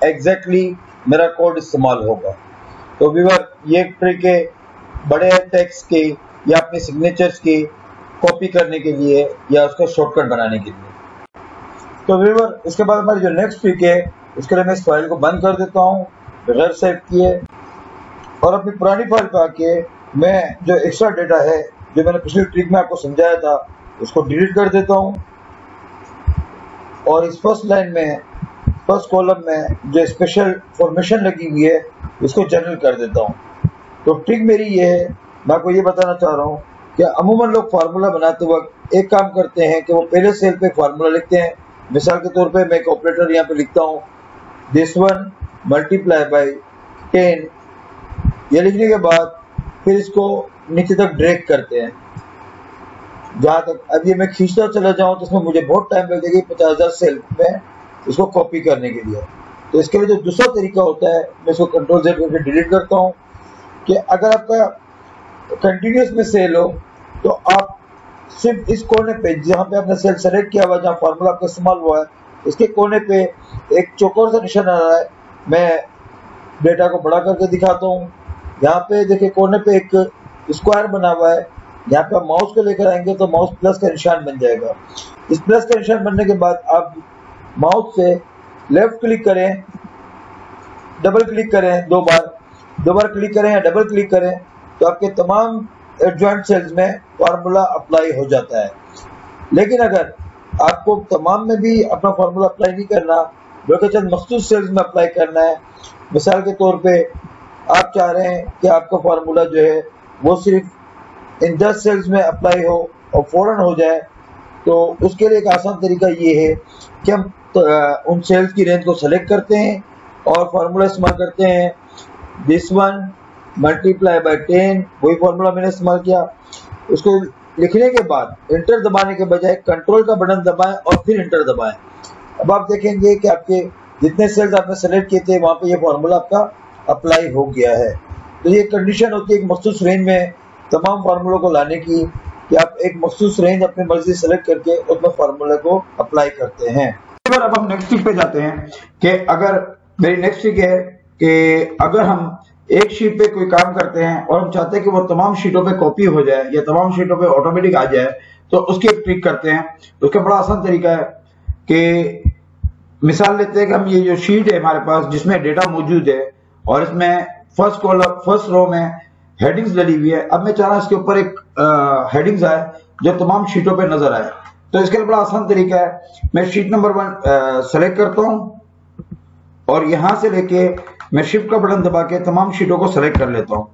एग्जैक्टली मेरा कोड इस्तेमाल होगा। तो व्यूवर ये ट्रिक है बड़े टेक्स्ट की या अपने सिग्नेचर्स की कॉपी करने के लिए या उसका शॉर्टकट बनाने के लिए। तो व्यूवर इसके बाद हमारी जो नेक्स्ट ट्रिक है उसके लिए मैं इस फ़ाइल को बंद कर देता हूँ, बगैर सेव किए। और अपनी पुरानी फ़ाइल पर आके मैं जो एक्स्ट्रा डेटा है, जो मैंने पिछली ट्रिक में आपको समझाया था, उसको डिलीट कर देता हूँ। और इस फ़र्स्ट लाइन में फ़र्स्ट कॉलम में जो स्पेशल फॉर्मेशन लगी हुई है, इसको जनरल कर देता हूँ। तो ट्रिक मेरी ये है, मैं आपको ये बताना चाह रहा हूँ कि अमूमन लोग फार्मूला बनाते वक्त एक काम करते हैं कि वो पहले सेल पे फार्मूला लिखते हैं मिसाल के तौर पे मैं एक ऑपरेटर यहाँ पे लिखता हूँ। This one multiply by ten ये लिखने के बाद फिर इसको नीचे तक ड्रैग करते हैं। जहाँ तक अब ये मैं खींचता चला जाऊँ तो इसमें मुझे बहुत टाइम लगेगी पचास हज़ार सेल में इसको कॉपी करने के लिए। तो इसके लिए जो दूसरा तरीका होता है, मैं इसको कंट्रोल जेड करके डिलीट करता हूँ कि अगर आपका कंटिन्यूस में सेल हो सिर्फ़ इस कोने पे, जहाँ पे आपने सेल सेलेक्ट किया हुआ जहाँ फार्मूला आपका इस्तेमाल हुआ है, इसके कोने पे एक चौकोर सा निशान आ रहा है। मैं डेटा को बड़ा करके दिखाता हूँ। यहाँ पे देखिए, कोने पे एक स्क्वायर बना हुआ है। यहाँ पे माउस को लेकर आएँगे तो माउस प्लस का निशान बन जाएगा। इस प्लस का निशान बनने के बाद आप माउस से लेफ़्ट क्लिक करें डबल क्लिक करें दो बार। दो बार क्लिक करें या डबल क्लिक करें तो आपके तमाम एडजॉइंट सेल्स में फार्मूला अप्लाई हो जाता है। लेकिन अगर आपको तमाम में भी अपना फार्मूला अप्लाई नहीं करना बल्कि चंद मखसूस सेल्स में अप्लाई करना है मिसाल के तौर पे आप चाह रहे हैं कि आपका फार्मूला जो है वो सिर्फ़ इन दस सेल्स में अप्लाई हो और फ़ौरन हो जाए तो उसके लिए एक आसान तरीका ये है कि हम तो, उन सेल्स की रेंज को सेलेक्ट करते हैं और फार्मूला इस्तेमाल करते हैं। This one multiply by ten वही फॉर्मूला मैंने इस्तेमाल किया। उसको लिखने के बाद इंटर दबाने के बजाय कंट्रोल का बटन दबाएँ और फिर इंटर दबाएँ। अब आप देखेंगे कि आपके जितने सेल्स आपने सेलेक्ट किए थे, वहाँ पे ये फॉर्मूला आपका अप्लाई हो गया है। तो ये कंडीशन होती है एक मखसूस रेंज में तमाम फार्मूलों को लाने की, कि आप एक मखसूस रेंज अपनी मर्ज़ी सेलेक्ट करके उसमें फार्मूले को अप्लाई करते हैं। अब हम नेक्स्ट पे जाते हैं कि अगर मेरी नेक्स्ट है कि अगर हम एक शीट पे कोई काम करते हैं और हम चाहते हैं कि वो तमाम शीटों पे कॉपी हो जाए, या तमाम शीटों पे ऑटोमेटिक आ जाए तो उसकी एक ट्रिक करते हैं। उसका बड़ा आसान तरीका है कि मिसाल लेते हैं कि हम ये जो शीट है हमारे पास, जिसमें डेटा मौजूद है, और इसमें फ़र्स्ट कॉलम फ़र्स्ट रो में हेडिंग्स डली हुई है। अब मैं चाह रहा हूँ इसके ऊपर एक हेडिंग्स आए, जो तमाम शीटों पर नज़र आए। तो इसके लिए बड़ा आसान तरीका है। मैं शीट नंबर वन सेलेक्ट करता हूँ, और यहाँ से लेके मैं शिफ्ट का बटन दबा के तमाम शीटों को सेलेक्ट कर लेता हूँ।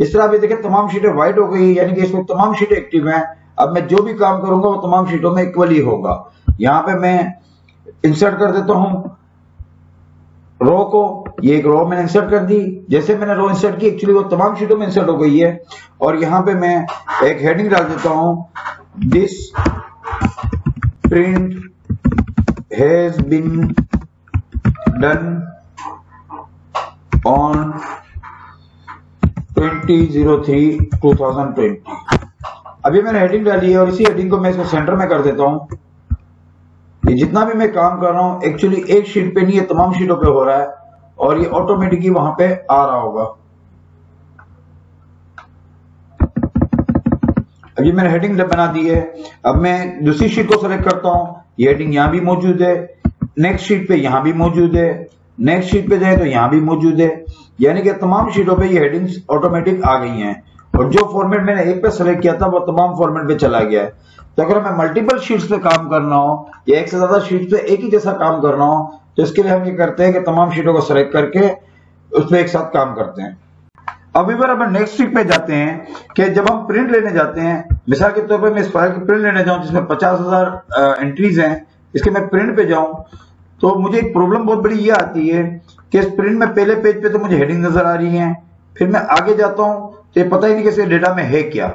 इस तरह अभी देखें तमाम शीटें व्हाइट हो गई, यानी कि इसमें तमाम शीटें एक्टिव हैं। अब मैं जो भी काम करूँगा, वो तमाम शीटों में इक्वली होगा। यहाँ पे मैं इंसर्ट कर देता हूँ। रो को, ये एक रो मैंने इंसर्ट कर दी। जैसे मैंने रो इंसर्ट की एक्चुअली वो तमाम शीटों में इंसर्ट हो गई है। और यहाँ पे मैं एक हेडिंग डाल देता हूँ। This print has been done on 2003-2020 अभी मैंने हेडिंग डाली है और इसी हेडिंग को मैं इसको सेंटर में कर देता हूँ। ये जितना भी मैं काम कर रहा हूँ एक्चुअली एक शीट पे नहीं है तमाम शीटों पे हो रहा है और ये ऑटोमेटिकली वहाँ पे आ रहा होगा। अभी मैंने हेडिंग बना दी है, अब मैं दूसरी शीट को सेलेक्ट करता हूँ। ये हेडिंग यहाँ भी मौजूद है नेक्स्ट शीट पे यहाँ भी मौजूद है। नेक्स्ट शीट पे जाए तो यहाँ भी मौजूद है। यानी कि तमाम शीटों पे ये हेडिंग्स ऑटोमेटिक आ गई हैं। और जो फॉर्मेट मैंने एक पे सेलेक्ट किया था, वो तमाम फॉर्मेट पे चला गया है। तो अगर हमें मल्टीपल शीट्स पे काम करना हो, या एक से ज़्यादा शीट्स पे एक ही जैसा काम करना हो तो इसके लिए हम ये करते हैं कि तमाम शीटों को सेलेक्ट करके उस पर एक साथ काम करते हैं। अब बार अब नेक्स्ट शीट पे जाते हैं कि जब हम प्रिंट लेने जाते हैं, मिसाल के तौर पर मैं इस फ़ाइल की प्रिंट लेने जाऊँ जिसमें पचास हज़ार एंट्रीज हैं, इसके मैं प्रिंट पे जाऊँ तो मुझे एक प्रॉब्लम बहुत बड़ी ये आती है कि इस प्रिंट में पहले पेज पे तो मुझे हेडिंग नज़र आ रही है, फिर मैं आगे जाता हूँ तो ये पता ही नहीं कि डेटा में है क्या।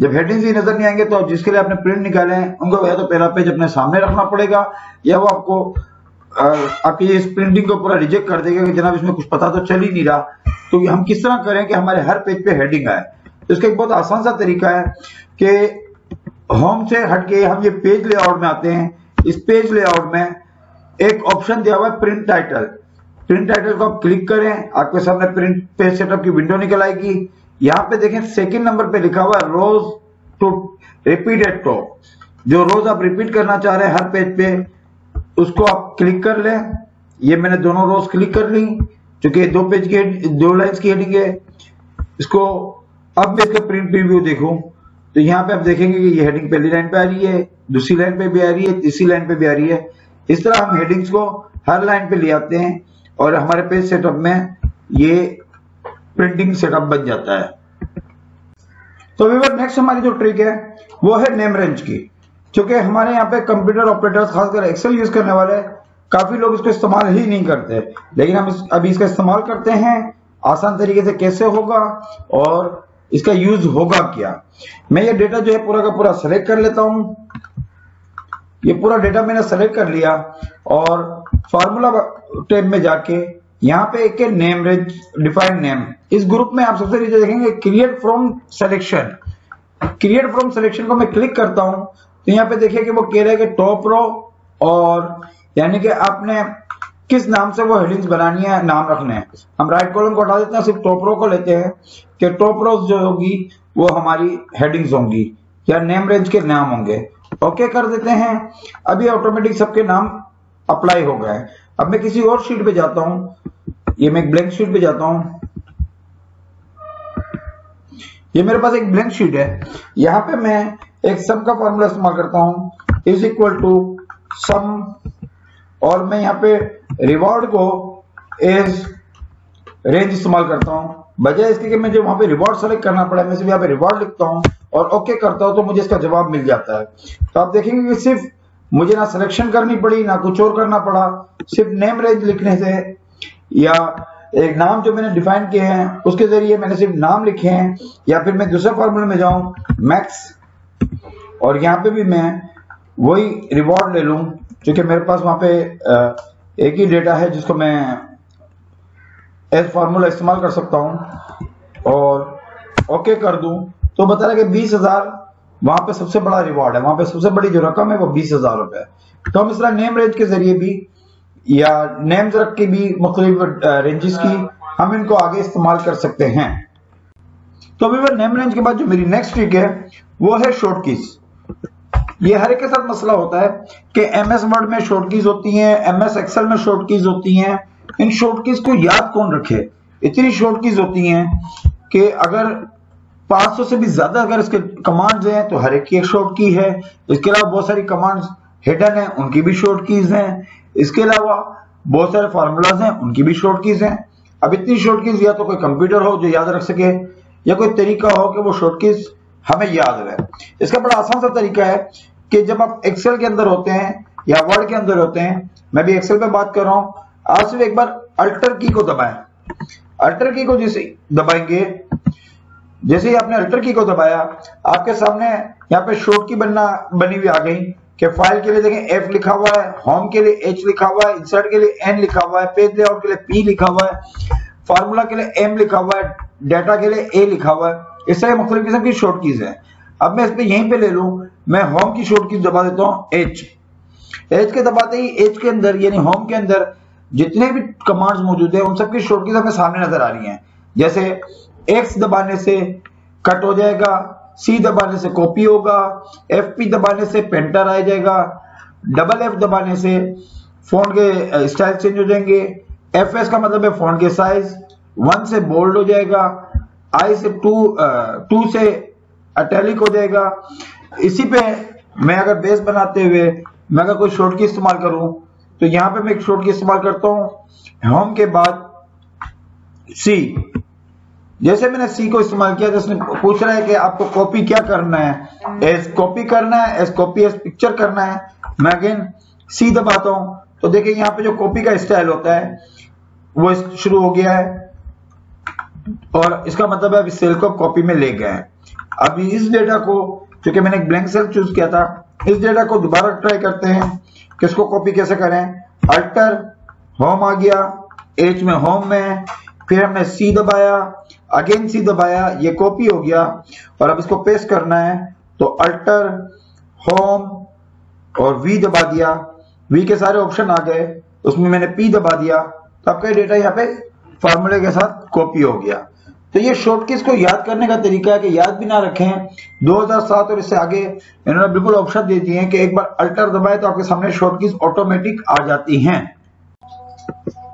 जब हेडिंग्स ही नज़र नहीं आएँगे तो जिसके लिए आपने प्रिंट निकाले हैं उनको या तो पहला पेज अपने सामने रखना पड़ेगा, या वो आपको आपकी इस प्रिंटिंग को पूरा रिजेक्ट कर देगा कि जनाब इसमें कुछ पता तो चल ही नहीं रहा। तो हम किस तरह करें कि हमारे हर पेज पे हेडिंग आए? तो इसका एक बहुत आसान सा तरीका है कि होम से हटके हम ये पेज लेआउट में आते हैं। इस पेज लेआउट में एक ऑप्शन दिया हुआ है प्रिंट टाइटल प्रिंट टाइटल को आप क्लिक करें, आपके सामने प्रिंट पेज सेटअप की विंडो निकल आएगी. यहाँ पे देखें सेकंड नंबर पे लिखा हुआ है rows to repeat at top जो रोज आप रिपीट करना चाह रहे हैं हर पेज पे, उसको आप क्लिक कर लें. ये मैंने दोनों रोज क्लिक कर ली, क्योंकि दो पेज की दो लाइंस की हेडिंग है. इसको अब मैं इसका प्रिंट प्रीव्यू देखूँ. तो यहाँ पे आप देखेंगे कि ये हेडिंग पहली लाइन पे आ रही है, दूसरी लाइन पे भी आ रही है, तीसरी लाइन पे भी आ रही है. इस तरह हम हेडिंग्स को हर लाइन पे ले आते हैं और हमारे पेज सेटअप में ये प्रिंटिंग सेटअप बन जाता है। तो व्यूवर नेक्स्ट हमारी जो ट्रिक है वो है नेम रेंज की। क्योंकि हमारे यहाँ पे कंप्यूटर ऑपरेटर्स खासकर एक्सेल यूज़ करने वाले काफ़ी लोग इसको इस्तेमाल ही नहीं करते। लेकिन हम इस, अभी इसका इस्तेमाल करते हैं आसान तरीके से कैसे होगा और इसका यूज़ होगा क्या। मैं ये डेटा जो है पूरा का पूरा सेलेक्ट कर लेता हूँ। ये पूरा डेटा मैंने सेलेक्ट कर लिया और फार्मूला टैब में जाके यहाँ पे एक नेम रेंज डिफाइंड नेम इस ग्रुप में आप सबसे नीचे देखेंगे create from selection create from selection को मैं क्लिक करता हूँ तो यहाँ पे देखिए कि वो कह रहे हैं कि टॉप रो और यानी कि आपने किस नाम से वो हेडिंग्स बनानी है, नाम रखने हैं। हम राइट कॉलम को हटा देते हैं, सिर्फ़ टॉप रो को लेते हैं कि टॉप रो जो होगी, वो हमारी हेडिंग्स होंगी या नेम रेंज के नाम होंगे। ओके कर देते हैं। अभी ऑटोमेटिक सबके नाम अप्लाई हो गए अब मैं किसी और शीट पे जाता हूँ। ये मैं एक ब्लैंक शीट पे जाता हूँ। ये मेरे पास एक ब्लैंक शीट है। यहाँ पे मैं एक सम का फॉर्मूला इस्तेमाल करता हूँ। इज़ इक्वल टू सम और मैं यहाँ पे रिवॉर्ड को एज रेंज इस्तेमाल करता हूँ। बजाय इसके कि मुझे वहाँ पे रिवॉर्ड सेलेक्ट करना पड़ा, मैं सिर्फ़ यहाँ पे रिवॉर्ड लिखता हूँ। और ओके करता हूँ तो मुझे इसका जवाब मिल जाता है। तो आप देखेंगे कि सिर्फ़ मुझे ना सिलेक्शन करनी पड़ी, ना कुछ और करना पड़ा। सिर्फ़ नेम रेंज लिखने से या एक नाम जो मैंने डिफाइन किए हैं, उसके ज़रिए मैंने सिर्फ़ नाम लिखे हैं, या फिर मैं दूसरे फॉर्मूले में जाऊँ मैक्स और यहाँ पे भी मैं वही रिवॉर्ड ले लूँ, क्योंकि मेरे पास वहाँ पे एक ही डेटा है जिसको मैं एज फार्मूला इस्तेमाल कर सकता हूँ। और ओके कर दूँ। तो बता रहा कि बीस हज़ार वहाँ पे सबसे बड़ा रिवॉर्ड है, वहाँ पे सबसे बड़ी जो रकम है वो बीस हज़ार रुपए है। तो हम इस तरह नेम रेंज के ज़रिए भी या नेम्स रख के भी मुख्तलिफ़ रेंजेस की हम इनको आगे इस्तेमाल कर सकते हैं। तो अभी नेम रेंज के बाद जो मेरी नेक्स्ट ट्रिक है, वो है शॉर्ट कीज ये हर एक के साथ मसला होता है कि एम एस वर्ड में शॉर्ट कीज होती हैं एम एस एक्सएल में शॉर्ट कीज होती हैं। इन शॉर्ट कीज को याद कौन रखे? इतनी शॉर्ट कीज होती हैं कि अगर 500 से भी ज़्यादा अगर इसके कमांड्स हैं तो हर एक की एक शॉर्ट की है। इसके अलावा बहुत सारी कमांड्स हिडन है, उनकी भी शॉर्ट कीज हैं। इसके अलावा बहुत सारे फार्मूलाज हैं, उनकी भी शॉर्ट कीज हैं। अब इतनी शॉर्ट कीज या तो कोई कंप्यूटर हो जो याद रख सके, या कोई तरीका हो कि वो शॉर्ट कीज हमें याद रहे। इसका बड़ा आसान सा तरीका है कि जब आप एक्सेल के अंदर होते हैं या वर्ड के अंदर होते हैं, मैं भी एक्सेल पे बात कर रहा हूँ, आप सिर्फ़ एक बार अल्टर की को दबाएँ। अल्टर की को जैसे दबाएँगे जैसे ही आपने अल्टर की को दबाया, आपके सामने यहाँ पे शॉर्ट की बनना, बनी हुई आ गई कि फ़ाइल के लिए देखें एफ़ लिखा हुआ है होम के लिए एच लिखा हुआ है इंसर्ट के लिए एन लिखा हुआ है पेज लेआउट के लिए पी लिखा हुआ है फार्मूला के लिए एम लिखा हुआ है डाटा के लिए ए लिखा हुआ है। इस तरह मुख्तलिफ़ किस्म की शॉर्ट कीज है। अब मैं इस पर यहीं पे ले लू, मैं होम की शॉर्ट कीज दबा देता हूँ एच एच के दबाते ही एच के अंदर, यानी होम के अंदर, जितने भी कमांड्स मौजूद है, उन सबकी शॉर्ट कीज हमें सामने नज़र आ रही है। जैसे एक्स दबाने से कट हो जाएगा सी दबाने से कॉपी होगा एफ़ पी दबाने से पेंटर आ जाएगा डबल एफ़ दबाने से फ़ोन के स्टाइल चेंज हो जाएँगे। एफ़ एस का मतलब है फ़ोन के साइज़ वन से बोल्ड हो जाएगा आई से टू टू से अटैलिक हो जाएगा। इसी पे मैं अगर बेस बनाते हुए मैं अगर कोई शॉर्ट की इस्तेमाल करूँ तो यहाँ पे मैं एक शॉर्ट की इस्तेमाल करता हूँ। होम के बाद सी जैसे मैंने सी को इस्तेमाल किया जिसने पूछ रहा है कि आपको कॉपी क्या करना है? एस कॉपी करना है एस कॉपी एस पिक्चर करना है। मैं अगेन सी दबाता हूँ। तो देखिए, यहाँ पे जो कॉपी का स्टाइल होता है, वो शुरू हो गया है। और इसका मतलब है सेल को कॉपी में ले गए अभी इस डेटा को, क्योंकि मैंने एक ब्लैंक सेल चूज़ किया था, इस डेटा को दोबारा ट्राई करते हैं। किसको कॉपी कैसे करें? अल्टर होम आ गया एच में होम में फिर हमने सी दबाया। अगेन सी दबाया ये कॉपी हो गया और अब इसको पेस्ट करना है तो अल्टर होम और वी दबा दिया वी के सारे ऑप्शन आ गए उसमें मैंने पी दबा दिया तो आपका डेटा यहाँ पे फॉर्मूले के साथ कॉपी हो गया तो ये शॉर्टकीज को याद करने का तरीका है कि याद भी ना रखें 2007 और इससे आगे इन्होंने बिल्कुल ऑप्शन दे दिए हैं कि एक बार अल्टर दबाए तो आपके सामने शॉर्टकीज ऑटोमेटिक आ जाती हैं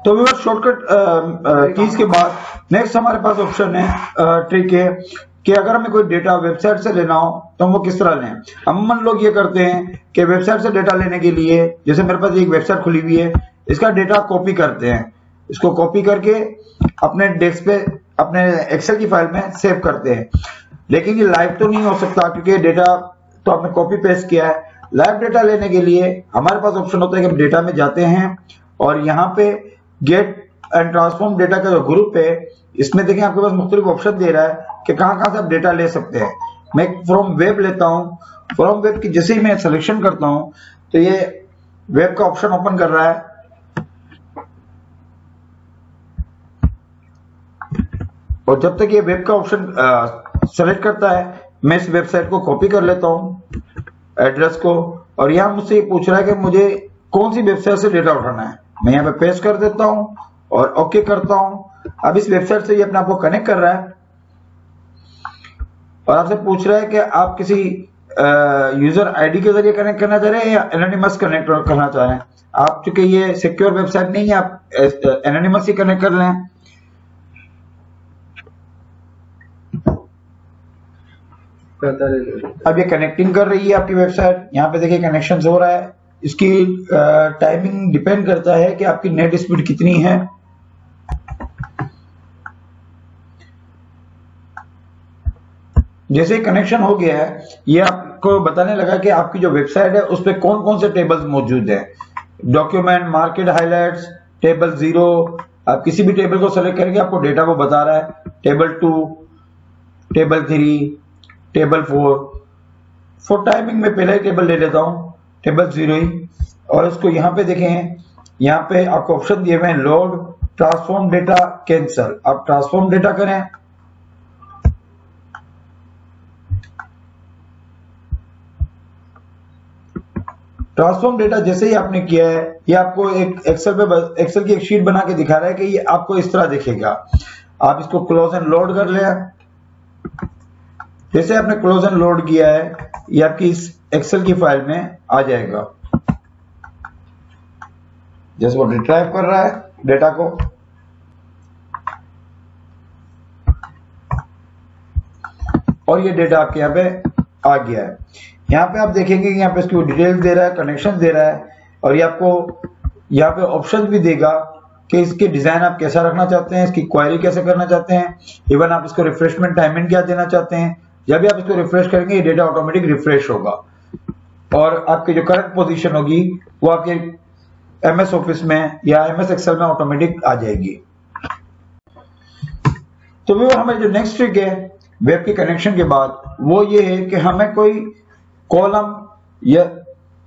तो व्यूअर शॉर्टकट कीज के बाद नेक्स्ट हमारे पास ऑप्शन है ट्रिक है कि अगर हमें कोई डेटा वेबसाइट से लेना हो तो हम वो किस तरह लें? अमूमन लोग ये करते हैं कि वेबसाइट से डेटा लेने के लिए जैसे मेरे पास एक वेबसाइट खुली हुई है इसका डेटा कॉपी करते हैं। इसको कॉपी करके अपने डेस्क पे अपने एक्सेल की फ़ाइल में सेव करते हैं। लेकिन ये लाइव तो नहीं हो सकता क्योंकि डेटा तो आपने कॉपी पेस्ट किया है। लाइव डेटा लेने के लिए हमारे पास ऑप्शन होता है कि हम डेटा में जाते हैं और यहाँ पे गेट एंड ट्रांसफॉर्म डेटा का जो ग्रुप है, इसमें देखिए आपके पास मुख्तलिफ़ ऑप्शन दे रहा है कि कहाँ कहाँ से आप डेटा ले सकते हैं। मैं फ्रॉम वेब लेता हूँ। फ्रॉम वेब की जैसे ही मैं सिलेक्शन करता हूँ तो ये वेब का ऑप्शन ओपन कर रहा है। और जब तक ये वेब का ऑप्शन सेलेक्ट करता है, मैं इस वेबसाइट को कॉपी कर लेता हूँ एड्रेस को। और यहाँ मुझसे पूछ रहा है कि मुझे कौन सी वेबसाइट से डेटा उठाना है। मैं यहाँ पे पेस्ट कर देता हूँ और ओके करता हूँ। अब इस वेबसाइट से ये अपने आप को कनेक्ट कर रहा है। और आपसे पूछ रहा है कि आप किसी यूज़र आईडी के ज़रिए कनेक्ट करना चाह रहे हैं या एनोनिमस कनेक्ट करना चाह रहे हैं? आप चूँकि ये सिक्योर वेबसाइट नहीं है आप एनोनिमस ही कनेक्ट कर लें। अब ये कनेक्टिंग कर रही है आपकी वेबसाइट यहाँ पे देखिए कनेक्शन हो रहा है। इसकी टाइमिंग डिपेंड करता है कि आपकी नेट स्पीड कितनी है। जैसे कनेक्शन हो गया है, ये आपको बताने लगा कि आपकी जो वेबसाइट है, उस पर कौन कौन से टेबल्स मौजूद है। Document market highlights table zero आप किसी भी टेबल को सेलेक्ट करेंगे आपको डेटा वो बता रहा है। Table two table three table four for timing में पहले टेबल ले लेता हूँ। टेबल ज़ीरो ही और इसको यहाँ पे देखें, यहाँ पे आपको ऑप्शन दिए हुए हैं लोड ट्रांसफॉर्म डेटा कैंसल आप ट्रांसफॉर्म डेटा करें। ट्रांसफॉर्म डेटा जैसे ही आपने किया है, ये आपको एक एक्सेल पे एक्सेल की एक शीट बना के दिखा रहा है कि ये आपको इस तरह दिखेगा। आप इसको क्लोज एंड लोड कर ले। जैसे आपने क्लोज एंड लोड किया है, ये आपकी इस एक्सेल की फ़ाइल में आ जाएगा। जैसे वो रिट्राइव कर रहा है डेटा को। और ये डेटा आपके यहाँ पे आ गया है। यहाँ पे आप देखेंगे कि यहाँ पे इसकी डिटेल्स दे रहा है कनेक्शन दे रहा है, और ये आपको यहाँ पे ऑप्शन भी देगा कि इसके डिज़ाइन आप कैसा रखना चाहते हैं, इसकी क्वायरी कैसे करना चाहते हैं इवन आप इसको रिफ्रेशमेंट टाइमिंग क्या देना चाहते हैं। जब भी आप इसको रिफ्रेश करेंगे, ये डेटा ऑटोमेटिक रिफ्रेश होगा। और आपकी जो करंट पोजीशन होगी, वो आपके एमएस ऑफ़िस में या एम एस एक्सएल में ऑटोमेटिक आ जाएगी। तो वो हमें जो नेक्स्ट ट्रिक है वेब के कनेक्शन के बाद, वो ये है कि हमें कोई कॉलम या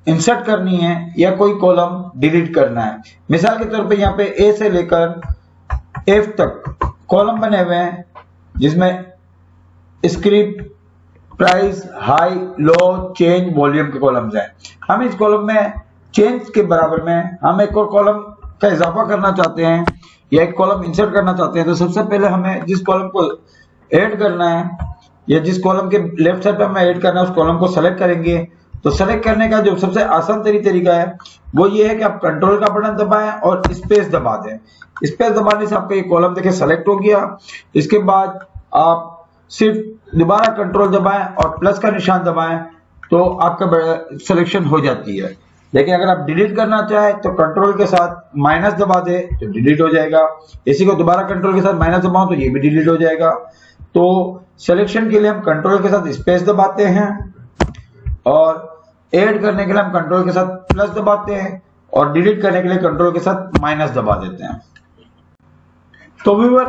इंसर्ट करनी है या कोई कॉलम डिलीट करना है। मिसाल के तौर पे यहाँ पे ए से लेकर एफ़ तक कॉलम बने हुए हैं, जिसमें script price high low change volume के कॉलम्स हैं। हम इस कॉलम में चेंज के बराबर में हम एक और कॉलम का इजाफा करना चाहते हैं, या एक कॉलम इंसर्ट करना चाहते हैं तो सबसे पहले हमें जिस कॉलम को ऐड करना है, या जिस कॉलम के लेफ़्ट साइड पर हमें ऐड करना है, उस कॉलम को सेलेक्ट करेंगे। तो सेलेक्ट करने का जो सबसे आसान तरी, तरीका है, वो ये है कि आप कंट्रोल का बटन दबाएँ और स्पेस दबा दें। स्पेस दबाने से आपका ये कॉलम देखे सेलेक्ट हो गया। इसके बाद आप सिर्फ़ दोबारा कंट्रोल दबाएँ और प्लस का निशान दबाएँ तो आपका सिलेक्शन हो जाती है। लेकिन अगर आप डिलीट करना चाहें तो कंट्रोल के साथ माइनस दबा दे तो डिलीट हो जाएगा। इसी को दोबारा कंट्रोल के साथ माइनस दबाओ तो ये भी डिलीट हो जाएगा। तो सिलेक्शन के लिए हम कंट्रोल के साथ स्पेस दबाते हैं और ऐड करने के लिए हम कंट्रोल के साथ प्लस दबाते हैं और डिलीट करने के लिए कंट्रोल के साथ माइनस दबा देते हैं। तो व्यूवर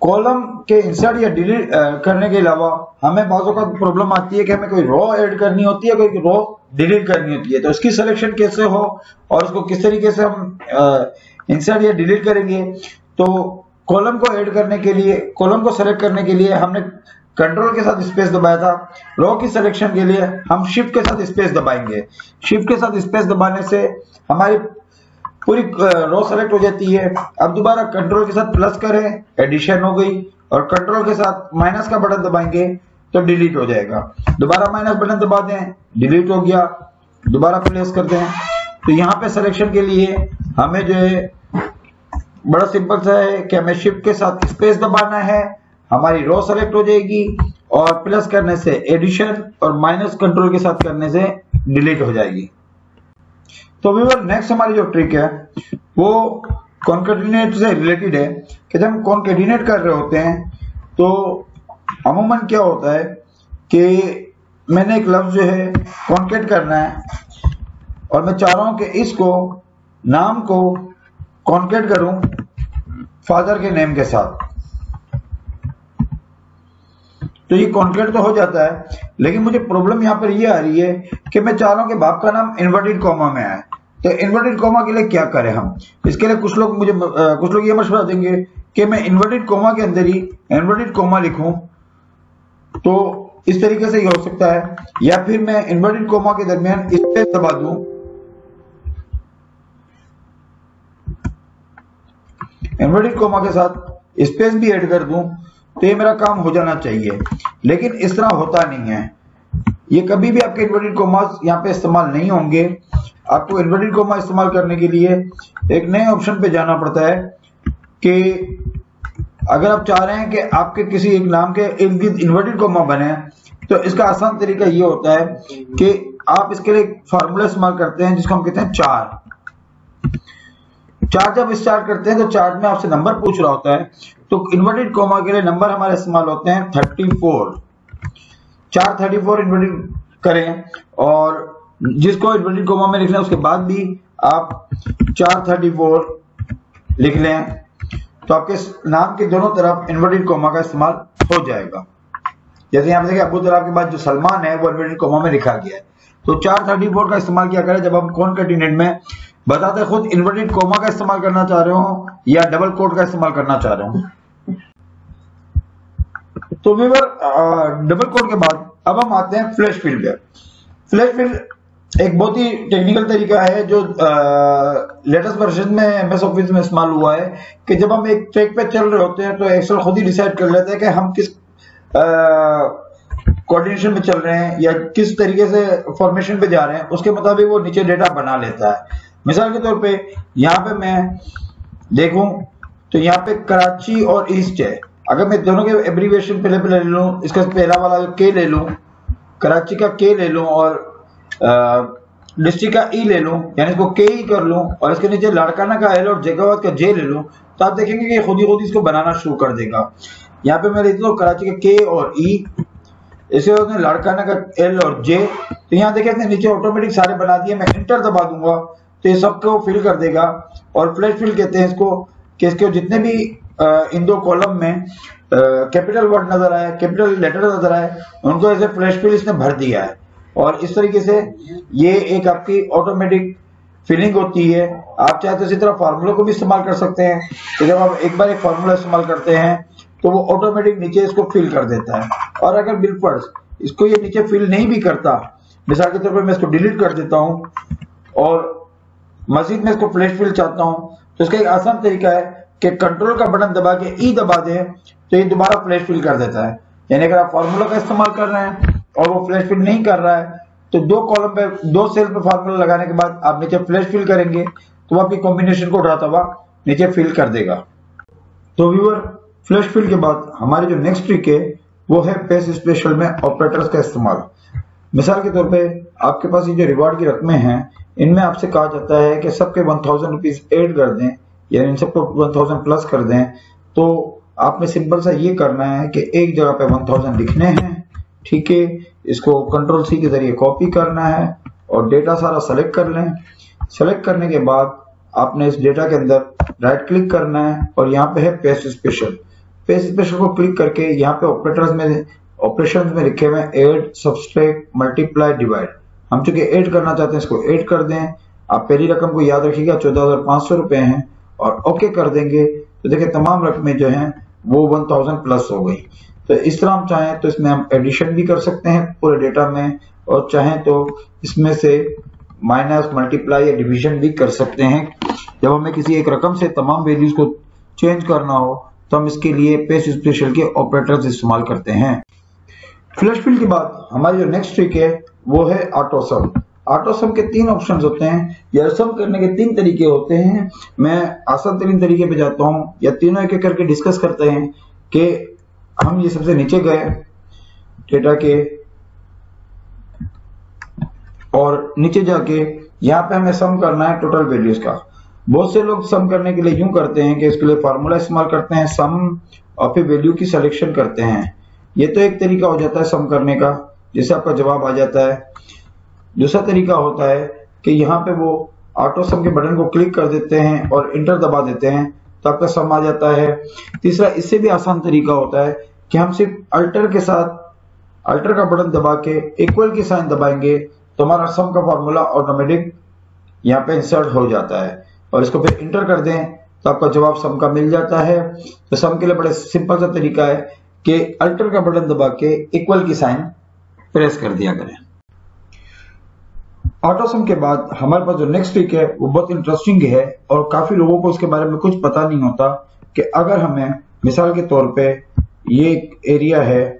कॉलम के इंसर्ट या डिलीट करने के अलावा हमें बाजों का प्रॉब्लम आती है कि हमें कोई रो ऐड करनी होती है, कोई रो डिलीट करनी होती है। तो उसकी सिलेक्शन कैसे हो और उसको किस तरीके से हम इंसर्ट या डिलीट करेंगे? तो कॉलम को ऐड करने के लिए, कॉलम को सेलेक्ट करने के लिए हमने कंट्रोल के साथ स्पेस दबाया था। रॉ की सिलेक्शन के लिए हम शिफ्ट के साथ स्पेस दबाएँगे। शिफ्ट के साथ स्पेस दबाने से हमारी पूरी रो सेलेक्ट हो जाती है। अब दोबारा कंट्रोल के साथ प्लस करें एडिशन हो गई और कंट्रोल के साथ माइनस का बटन दबाएँगे तो डिलीट हो जाएगा। दोबारा माइनस बटन दबा दें डिलीट हो गया। दोबारा प्लेस कर दें। तो यहाँ पे सिलेक्शन के लिए हमें जो है, बड़ा सिंपल सा है कि हमें शिफ्ट के साथ स्पेस दबाना है। हमारी रो सेलेक्ट हो जाएगी और प्लस करने से एडिशन और माइनस कंट्रोल के साथ करने से डिलीट हो जाएगी। तो व्यूवर नेक्स्ट हमारी जो ट्रिक है, वो कॉन्केटिनेट से रिलेटेड है कि जब हम कॉन्केटिनेट कर रहे होते हैं तो अमूमन क्या होता है कि मैंने एक लफ्ज जो है कॉन्केट करना है और मैं चाह रहा हूँ कि इसको, नाम को कॉन्केट करूँ फादर के नेम के साथ। तो ये कॉन्केट तो हो जाता है, लेकिन मुझे प्रॉब्लम यहाँ पर ये आ रही है कि मैं चाह रहा हूँ कि बाप का नाम इन्वर्टेड कॉमा में आए। तो इन्वर्टेड कोमा के लिए क्या करें हम? इसके लिए कुछ लोग मुझे कुछ लोग ये मशवरा देंगे कि मैं इन्वर्टेड कॉमा के अंदर ही इन्वर्टेड कॉमा लिखूं तो इस तरीके से ये हो सकता है। या फिर मैं इन्वर्टेड कॉमा के दरमियान स्पेस दबा दूँ। इन्वर्टेड कोमा के साथ स्पेस भी ऐड कर दूँ तो ये मेरा काम हो जाना चाहिए। लेकिन इस तरह होता नहीं है। ये कभी भी आपके इन्वर्टेड कोमास यहाँ पे इस्तेमाल नहीं होंगे। आपको इन्वर्टेड कोमा इस्तेमाल करने के लिए एक नए ऑप्शन पे जाना पड़ता है कि अगर आप चाह रहे हैं कि आपके किसी एक नाम के इर्द इन्वर्टेड कोमा बने तो इसका आसान तरीका ये होता है कि आप इसके लिए फॉर्मूला इस्तेमाल करते हैं जिसको हम कहते हैं चार। चार्ट जब स्टार्ट करते हैं तो चार्ट में आपसे नंबर पूछ रहा होता है तो इन्वर्टेड कोमा के लिए नंबर हमारे इस्तेमाल होते हैं थर्टी फोर चार थर्टी फोर इन्वर्टेड करें और जिसको इन्वर्टेड कोमा में लिखना है, उसके बाद भी आप चार थर्टी फोर लिख लें तो आपके नाम के दोनों तरफ़ इन्वर्टेड कोमा का इस्तेमाल हो जाएगा। जैसे यहाँ देखिए, अबू तलाब के बाद जो सलमान है, वो इन्वर्टेड कोमा में लिखा गया है। तो चार थर्टी फोर का इस्तेमाल क्या करें, जब हम कौन कंटिनेंट में बताते खुद इन्वर्टेड कोमा का इस्तेमाल करना चाह रहे हो या डबल कोट का इस्तेमाल करना चाह रहे हो। तो डबल कोट के बाद अब हम आते हैं फ्लैश फ़ील्ड फ्लैश फ़ील्ड एक बहुत ही टेक्निकल तरीका है जो लेटेस्ट वर्जन में एमएस ऑफ़िस में इस्तेमाल हुआ है कि जब हम एक ट्रैक पे चल रहे होते हैं तो एक्सेल खुद ही डिसाइड कर लेता है कि हम किस कोऑर्डिनेशन में चल रहे हैं या किस तरीके से फॉर्मेशन पे जा रहे हैं, उसके मुताबिक वो नीचे डेटा बना लेता है। मिसाल के तौर पे यहाँ पे मैं देखूँ तो यहाँ पे कराची और ईस्ट है। अगर मैं दोनों के एब्रीवेशन पहले पे ले लूँ, इसका पहला वाला के ले लूँ, कराची का के ले लूँ और डिस्ट्रिक्ट का ई ले लूँ, यानी इसको के ई कर लूँ, और इसके नीचे लाड़काना का एल और जगावत का जे ले लूँ तो आप देखेंगे कि खुद ही खुद इसको बनाना शुरू कर देगा। यहाँ पे मैं लिख लूँ कराची का के और ई इसे उसने लड़काना का एल और जे तो यहाँ देखे इसने नीचे ऑटोमेटिक सारे बना दिए, मैं इंटर दबा दूँगा तो ये सबको फिल कर देगा, और फ्लैश फिल कहते हैं इसको कि इसके जितने भी इन दो कॉलम में कैपिटल वर्ड नज़र आए कैपिटल लेटर नज़र आए उनको ऐसे फ्लैश फिल इसने भर दिया है। और इस तरीके से ये एक आपकी ऑटोमेटिक फिलिंग होती है। आप चाहे तो इसी तरह फार्मूला को भी इस्तेमाल कर सकते हैं। तो जब आप एक बार एक फार्मूला इस्तेमाल करते हैं तो वो ऑटोमेटिक नीचे इसको फिल कर देता है। और अगर बिलफर्स इसको ये नीचे फिल नहीं भी करता, मिसाल के तौर पर मैं इसको डिलीट कर देता हूँ और मजीद में इसको फ्लैश फिल चाहता हूँ तो इसका एक आसान तरीका है कि कंट्रोल का बटन दबा के ई दबा दें तो ये दोबारा फ्लैश फिल कर देता है। यानी अगर आप फार्मूला का इस्तेमाल कर रहे हैं और वो फ्लैश फिल नहीं कर रहा है तो दो कॉलम पे, दो सेल पे फार्मूला लगाने के बाद आप नीचे फ्लैश फिल करेंगे तो आपकी कॉम्बिनेशन को उठाता हुआ नीचे फिल कर देगा। तो व्यूअर फ्लैश फिल के बाद हमारी जो नेक्स्ट ट्रिक है, वो है पेस स्पेशल में ऑपरेटर्स का इस्तेमाल। मिसाल के तौर पे आपके पास ये जो रिवार्ड की रकमें हैं, इनमें आपसे कहा जाता है कि सबके वन थाउज़ेंड रुपीज़ एड कर दें या इन सबको वन थाउज़ेंड प्लस कर दें तो आपने सिंपल सा ये करना है कि एक जगह पे वन थाउज़ेंड लिखने हैं ठीक है? इसको कंट्रोल सी के ज़रिए कॉपी करना है और डेटा सारा सेलेक्ट कर लें। सेलेक्ट करने के बाद आपने इस डेटा के अंदर राइट क्लिक करना है और यहाँ पे है पेस्ट स्पेशल पेस्ट स्पेशल को क्लिक करके यहाँ पे ऑपरेटर्स में ऑपरेशन में लिखे हुए एड सब्सट्रैक्ट मल्टीप्लाई डिवाइड हम चूँकि एड करना चाहते हैं, इसको एड कर दें। आप पहली रकम को याद रखिएगा, चौदह हज़ार सौ रुपए हैं और ओके कर देंगे। तो देखिए, तमाम रकमें जो हैं, वो वन थाउज़ेंड प्लस हो गई। तो इस तरह हम चाहें तो इसमें हम एडिशन भी कर सकते हैं पूरे डेटा में, और चाहें तो इसमें से माइनस मल्टीप्लाई या डिवीज़न भी कर सकते हैं। जब हमें किसी एक रकम से तमाम वैल्यूज़ को चेंज करना हो तो हम इसके लिए पेस्ट स्पेशल के ऑपरेटर्स इस्तेमाल करते हैं। फ्लैश फिल के बाद हमारी जो नेक्स्ट ट्रिक है, वो है ऑटो सम ऑटो सम के तीन ऑप्शन होते हैं। या सम करने के तीन तरीके होते हैं। मैं आसान तरीन तरीके पे जाता हूँ, या तीनों एक एक करके डिस्कस करते हैं कि हम ये सबसे नीचे गए डेटा के और नीचे जाके यहाँ पे हमें सम करना है टोटल वैल्यूज़ का। बहुत से लोग सम करने के लिए यूँ करते हैं कि इसके लिए फार्मूला इस्तेमाल करते हैं सम और फिर वैल्यू की सिलेक्शन करते हैं। ये तो एक तरीका हो जाता है सम करने का, जिससे आपका जवाब आ जाता है। दूसरा तरीका होता है कि यहाँ पे वो ऑटो सम के बटन को क्लिक कर देते हैं और इंटर दबा देते हैं। तो आपका सम आ जाता है। तीसरा, इससे भी आसान तरीका होता है कि हम सिर्फ़ अल्टर के साथ, अल्टर का बटन दबा के इक्वल की साइन दबाएँगे तो हमारा सम का फॉर्मूला ऑटोमेटिक यहाँ पे इंसर्ट हो जाता है। और इसको फिर इंटर कर दें तो आपका जवाब सम का मिल जाता है। तो सम के लिए बड़े सिंपल सा तरीका है कि अल्टर का बटन दबा के इक्वल की साइन प्रेस कर दिया करें। ऑटोसम के बाद हमारे पास जो नेक्स्ट ट्रिक है, वो बहुत इंटरेस्टिंग है और काफ़ी लोगों को उसके बारे में कुछ पता नहीं होता कि अगर हमें, मिसाल के तौर पे ये एक एरिया है,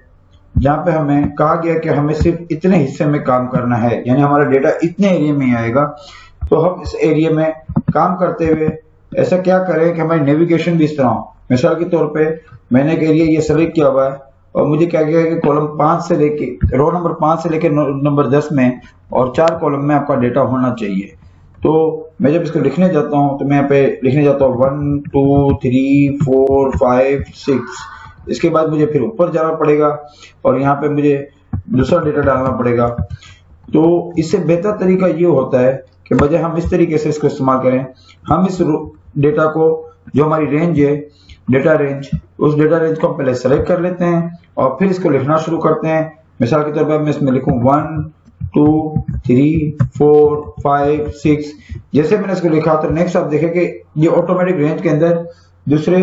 जहाँ पे हमें कहा गया कि हमें सिर्फ़ इतने हिस्से में काम करना है, यानी हमारा डेटा इतने एरिया में आएगा तो हम इस एरिया में काम करते हुए ऐसा क्या करें कि हमारी नेविगेशन भी इस तरह हो। मिसाल के तौर पे मैंने एक एरिया ये सेलेक्ट किया हुआ है और मुझे क्या किया कि कॉलम पाँच से लेके रो नंबर पाँच से लेके नंबर दस में और चार कॉलम में आपका डेटा होना चाहिए। तो मैं जब इसको लिखने जाता हूँ तो मैं यहाँ पे लिखने जाता हूँ one two three four five six इसके बाद मुझे फिर ऊपर जाना पड़ेगा और यहाँ पे मुझे दूसरा डेटा डालना पड़ेगा। तो इससे बेहतर तरीका ये होता है कि बजाय हम इस तरीके से इसको इस्तेमाल करें, हम इस डेटा को, जो हमारी रेंज है डेटा रेंज उस डेटा रेंज को हम पहले सेलेक्ट कर लेते हैं और फिर इसको लिखना शुरू करते हैं। मिसाल के तौर पर मैं इसमें लिखूं one two three four five six जैसे मैंने इसको लिखा तो नेक्स्ट आप देखें कि ये ऑटोमेटिक रेंज के अंदर दूसरे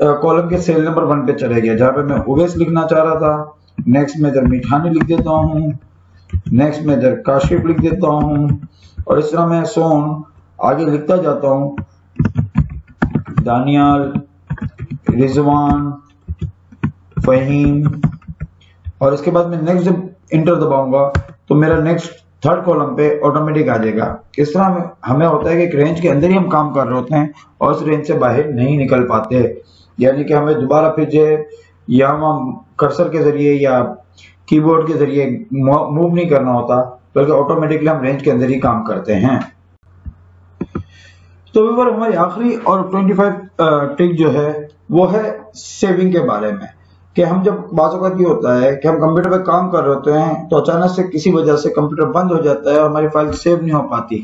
कॉलम के सेल नंबर वन पे चले गया जहाँ पे मैं ओवेस लिखना चाह रहा था। नेक्स्ट में इधर मिठानी लिख देता हूँ। नेक्स्ट में इधर काशिफ लिख देता हूँ। और इस तरह मैं सोन आगे लिखता जाता हूँ। दानियाल, रिजवान, फहीम, और इसके बाद मैं नेक्स्ट जब इंटर दबाऊँगा तो मेरा नेक्स्ट थर्ड कॉलम पे ऑटोमेटिक आ जाएगा। इस तरह हमें होता है कि एक रेंज के अंदर ही हम काम कर रहे होते हैं और उस रेंज से बाहर नहीं निकल पाते। यानी कि हमें दोबारा फिर जो या हम कर्सर के ज़रिए या कीबोर्ड के ज़रिए मूव नहीं करना होता, बल्कि ऑटोमेटिकली हम रेंज के अंदर ही काम करते हैं। तो व्यूवर हमारी आखिरी और 25 ट्रिक जो है, वो है सेविंग के बारे में। कि हम जब बाज़ ये होता है कि हम कंप्यूटर पे काम कर रहे होते हैं तो अचानक से किसी वजह से कंप्यूटर बंद हो जाता है और हमारी फ़ाइल सेव नहीं हो पाती।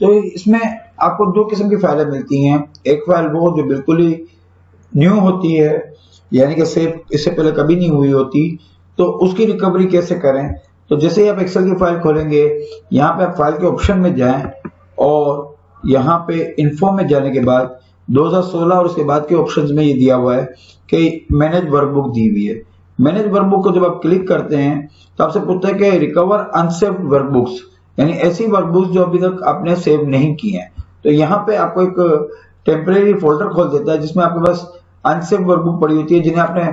तो इसमें आपको दो किस्म की फाइलें मिलती हैं। एक फ़ाइल वो जो बिल्कुल ही न्यू होती है, यानी कि सेव इससे पहले कभी नहीं हुई होती तो उसकी रिकवरी कैसे करें? तो जैसे ही आप एक्सेल की फ़ाइल खोलेंगे, यहाँ पे आप फ़ाइल के ऑप्शन में जाएँ और यहाँ पे इन्फो में जाने के बाद 2016 और उसके बाद के ऑप्शंस में ये दिया हुआ है कि मैनेज वर्कबुक दी हुई है। मैनेज वर्कबुक को जब आप क्लिक करते हैं तो आपसे पूछता है कि रिकवर अनसेव्ड वर्कबुक्स यानी ऐसी वर्कबुक्स जो अभी तक आपने सेव नहीं की हैं। तो यहाँ पे आपको एक टेम्परेरी फोल्डर खोल देता है, जिसमें आपके पास अनसेव वर्कबुक पड़ी होती है, जिन्हें आपने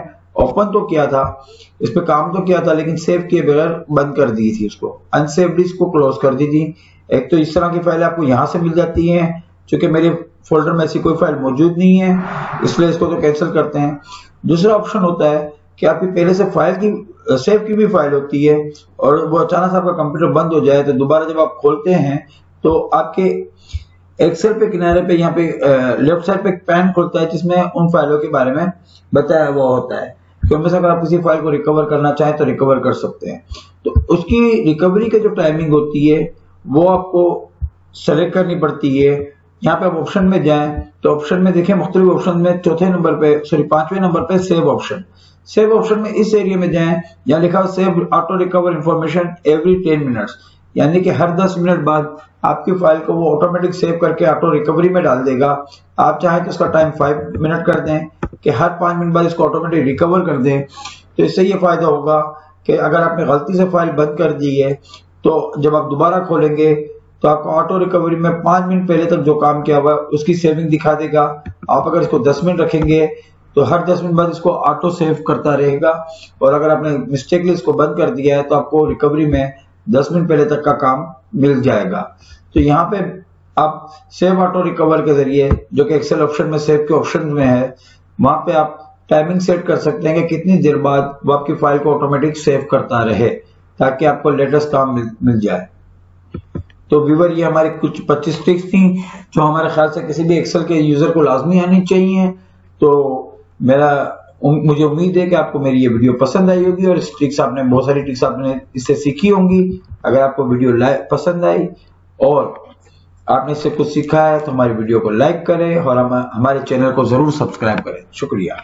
ओपन तो किया था, इस पर काम तो किया था, लेकिन सेव किए बगैर बंद कर दी थी उसको। अनसेव्ड इसको क्लोज कर दी थी। एक तो इस तरह की फ़ाइल आपको यहाँ से मिल जाती है क्योंकि मेरे फोल्डर में ऐसी कोई फ़ाइल मौजूद नहीं है, इसलिए इसको तो कैंसिल करते हैं। दूसरा ऑप्शन होता है कि आपकी पहले से फ़ाइल की सेव की भी फ़ाइल होती है और वो अचानक आपका कंप्यूटर बंद हो जाए तो दोबारा जब आप खोलते हैं तो आपके एक्सेल पे किनारे पे यहाँ पे लेफ़्ट साइड पे पैन खुलता है जिसमें उन फाइलों के बारे में बताया हुआ होता है। कि उनमें से अगर आप किसी फ़ाइल को रिकवर करना चाहें तो रिकवर कर सकते हैं। तो उसकी रिकवरी का जो टाइमिंग होती है वो आपको सेलेक्ट करनी पड़ती है। यहाँ पे आप ऑप्शन में जाएँ तो ऑप्शन में देखें, मुख्तलिफ़ ऑप्शन में चौथे नंबर पे सॉरी पाँचवें नंबर पे सेव ऑप्शन सेव ऑप्शन में इस एरिया में जाएँ, यहाँ लिखा हो save auto recover information every ten minutes यानी कि हर 10 मिनट बाद आपकी फ़ाइल को वो ऑटोमेटिक सेव करके ऑटो रिकवरी में डाल देगा। आप चाहें तो इसका टाइम फाइव मिनट कर दें, कि हर पाँच मिनट बाद इसको ऑटोमेटिक रिकवर कर दें। तो इससे ये फ़ायदा होगा कि अगर आपने गलती से फ़ाइल बंद कर दी है तो जब आप दोबारा खोलेंगे तो आपको ऑटो रिकवरी में पाँच मिनट पहले तक जो काम किया हुआ है, उसकी सेविंग दिखा देगा। आप अगर इसको दस मिनट रखेंगे तो हर दस मिनट बाद इसको ऑटो सेव करता रहेगा। और अगर आपने मिस्टेकली इसको बंद कर दिया है तो आपको रिकवरी में दस मिनट पहले तक का काम मिल जाएगा। तो यहाँ पे आप सेव ऑटो रिकवर के ज़रिए, जो कि एक्सेल ऑप्शन में सेव के ऑप्शन में है, वहाँ पे आप टाइमिंग सेट कर सकते हैं कि कितनी देर बाद वो आपकी फ़ाइल को ऑटोमेटिक सेव करता रहे। ताकि आपको लेटेस्ट काम मिल, मिल जाए। तो व्यूवर ये हमारी कुछ 25 ट्रिक्स थी जो हमारे ख्याल से किसी भी एक्सेल के यूज़र को लाजमी आनी चाहिए। तो मेरा मुझे उम्मीद है कि आपको मेरी ये वीडियो पसंद आई होगी और ट्रिक्स आपने बहुत सारी ट्रिक्स आपने इससे सीखी होंगी। अगर आपको वीडियो पसंद आई और आपने इससे कुछ सीखा है तो हमारी वीडियो को लाइक करें और हम हमारे चैनल को ज़रूर सब्सक्राइब करें। शुक्रिया।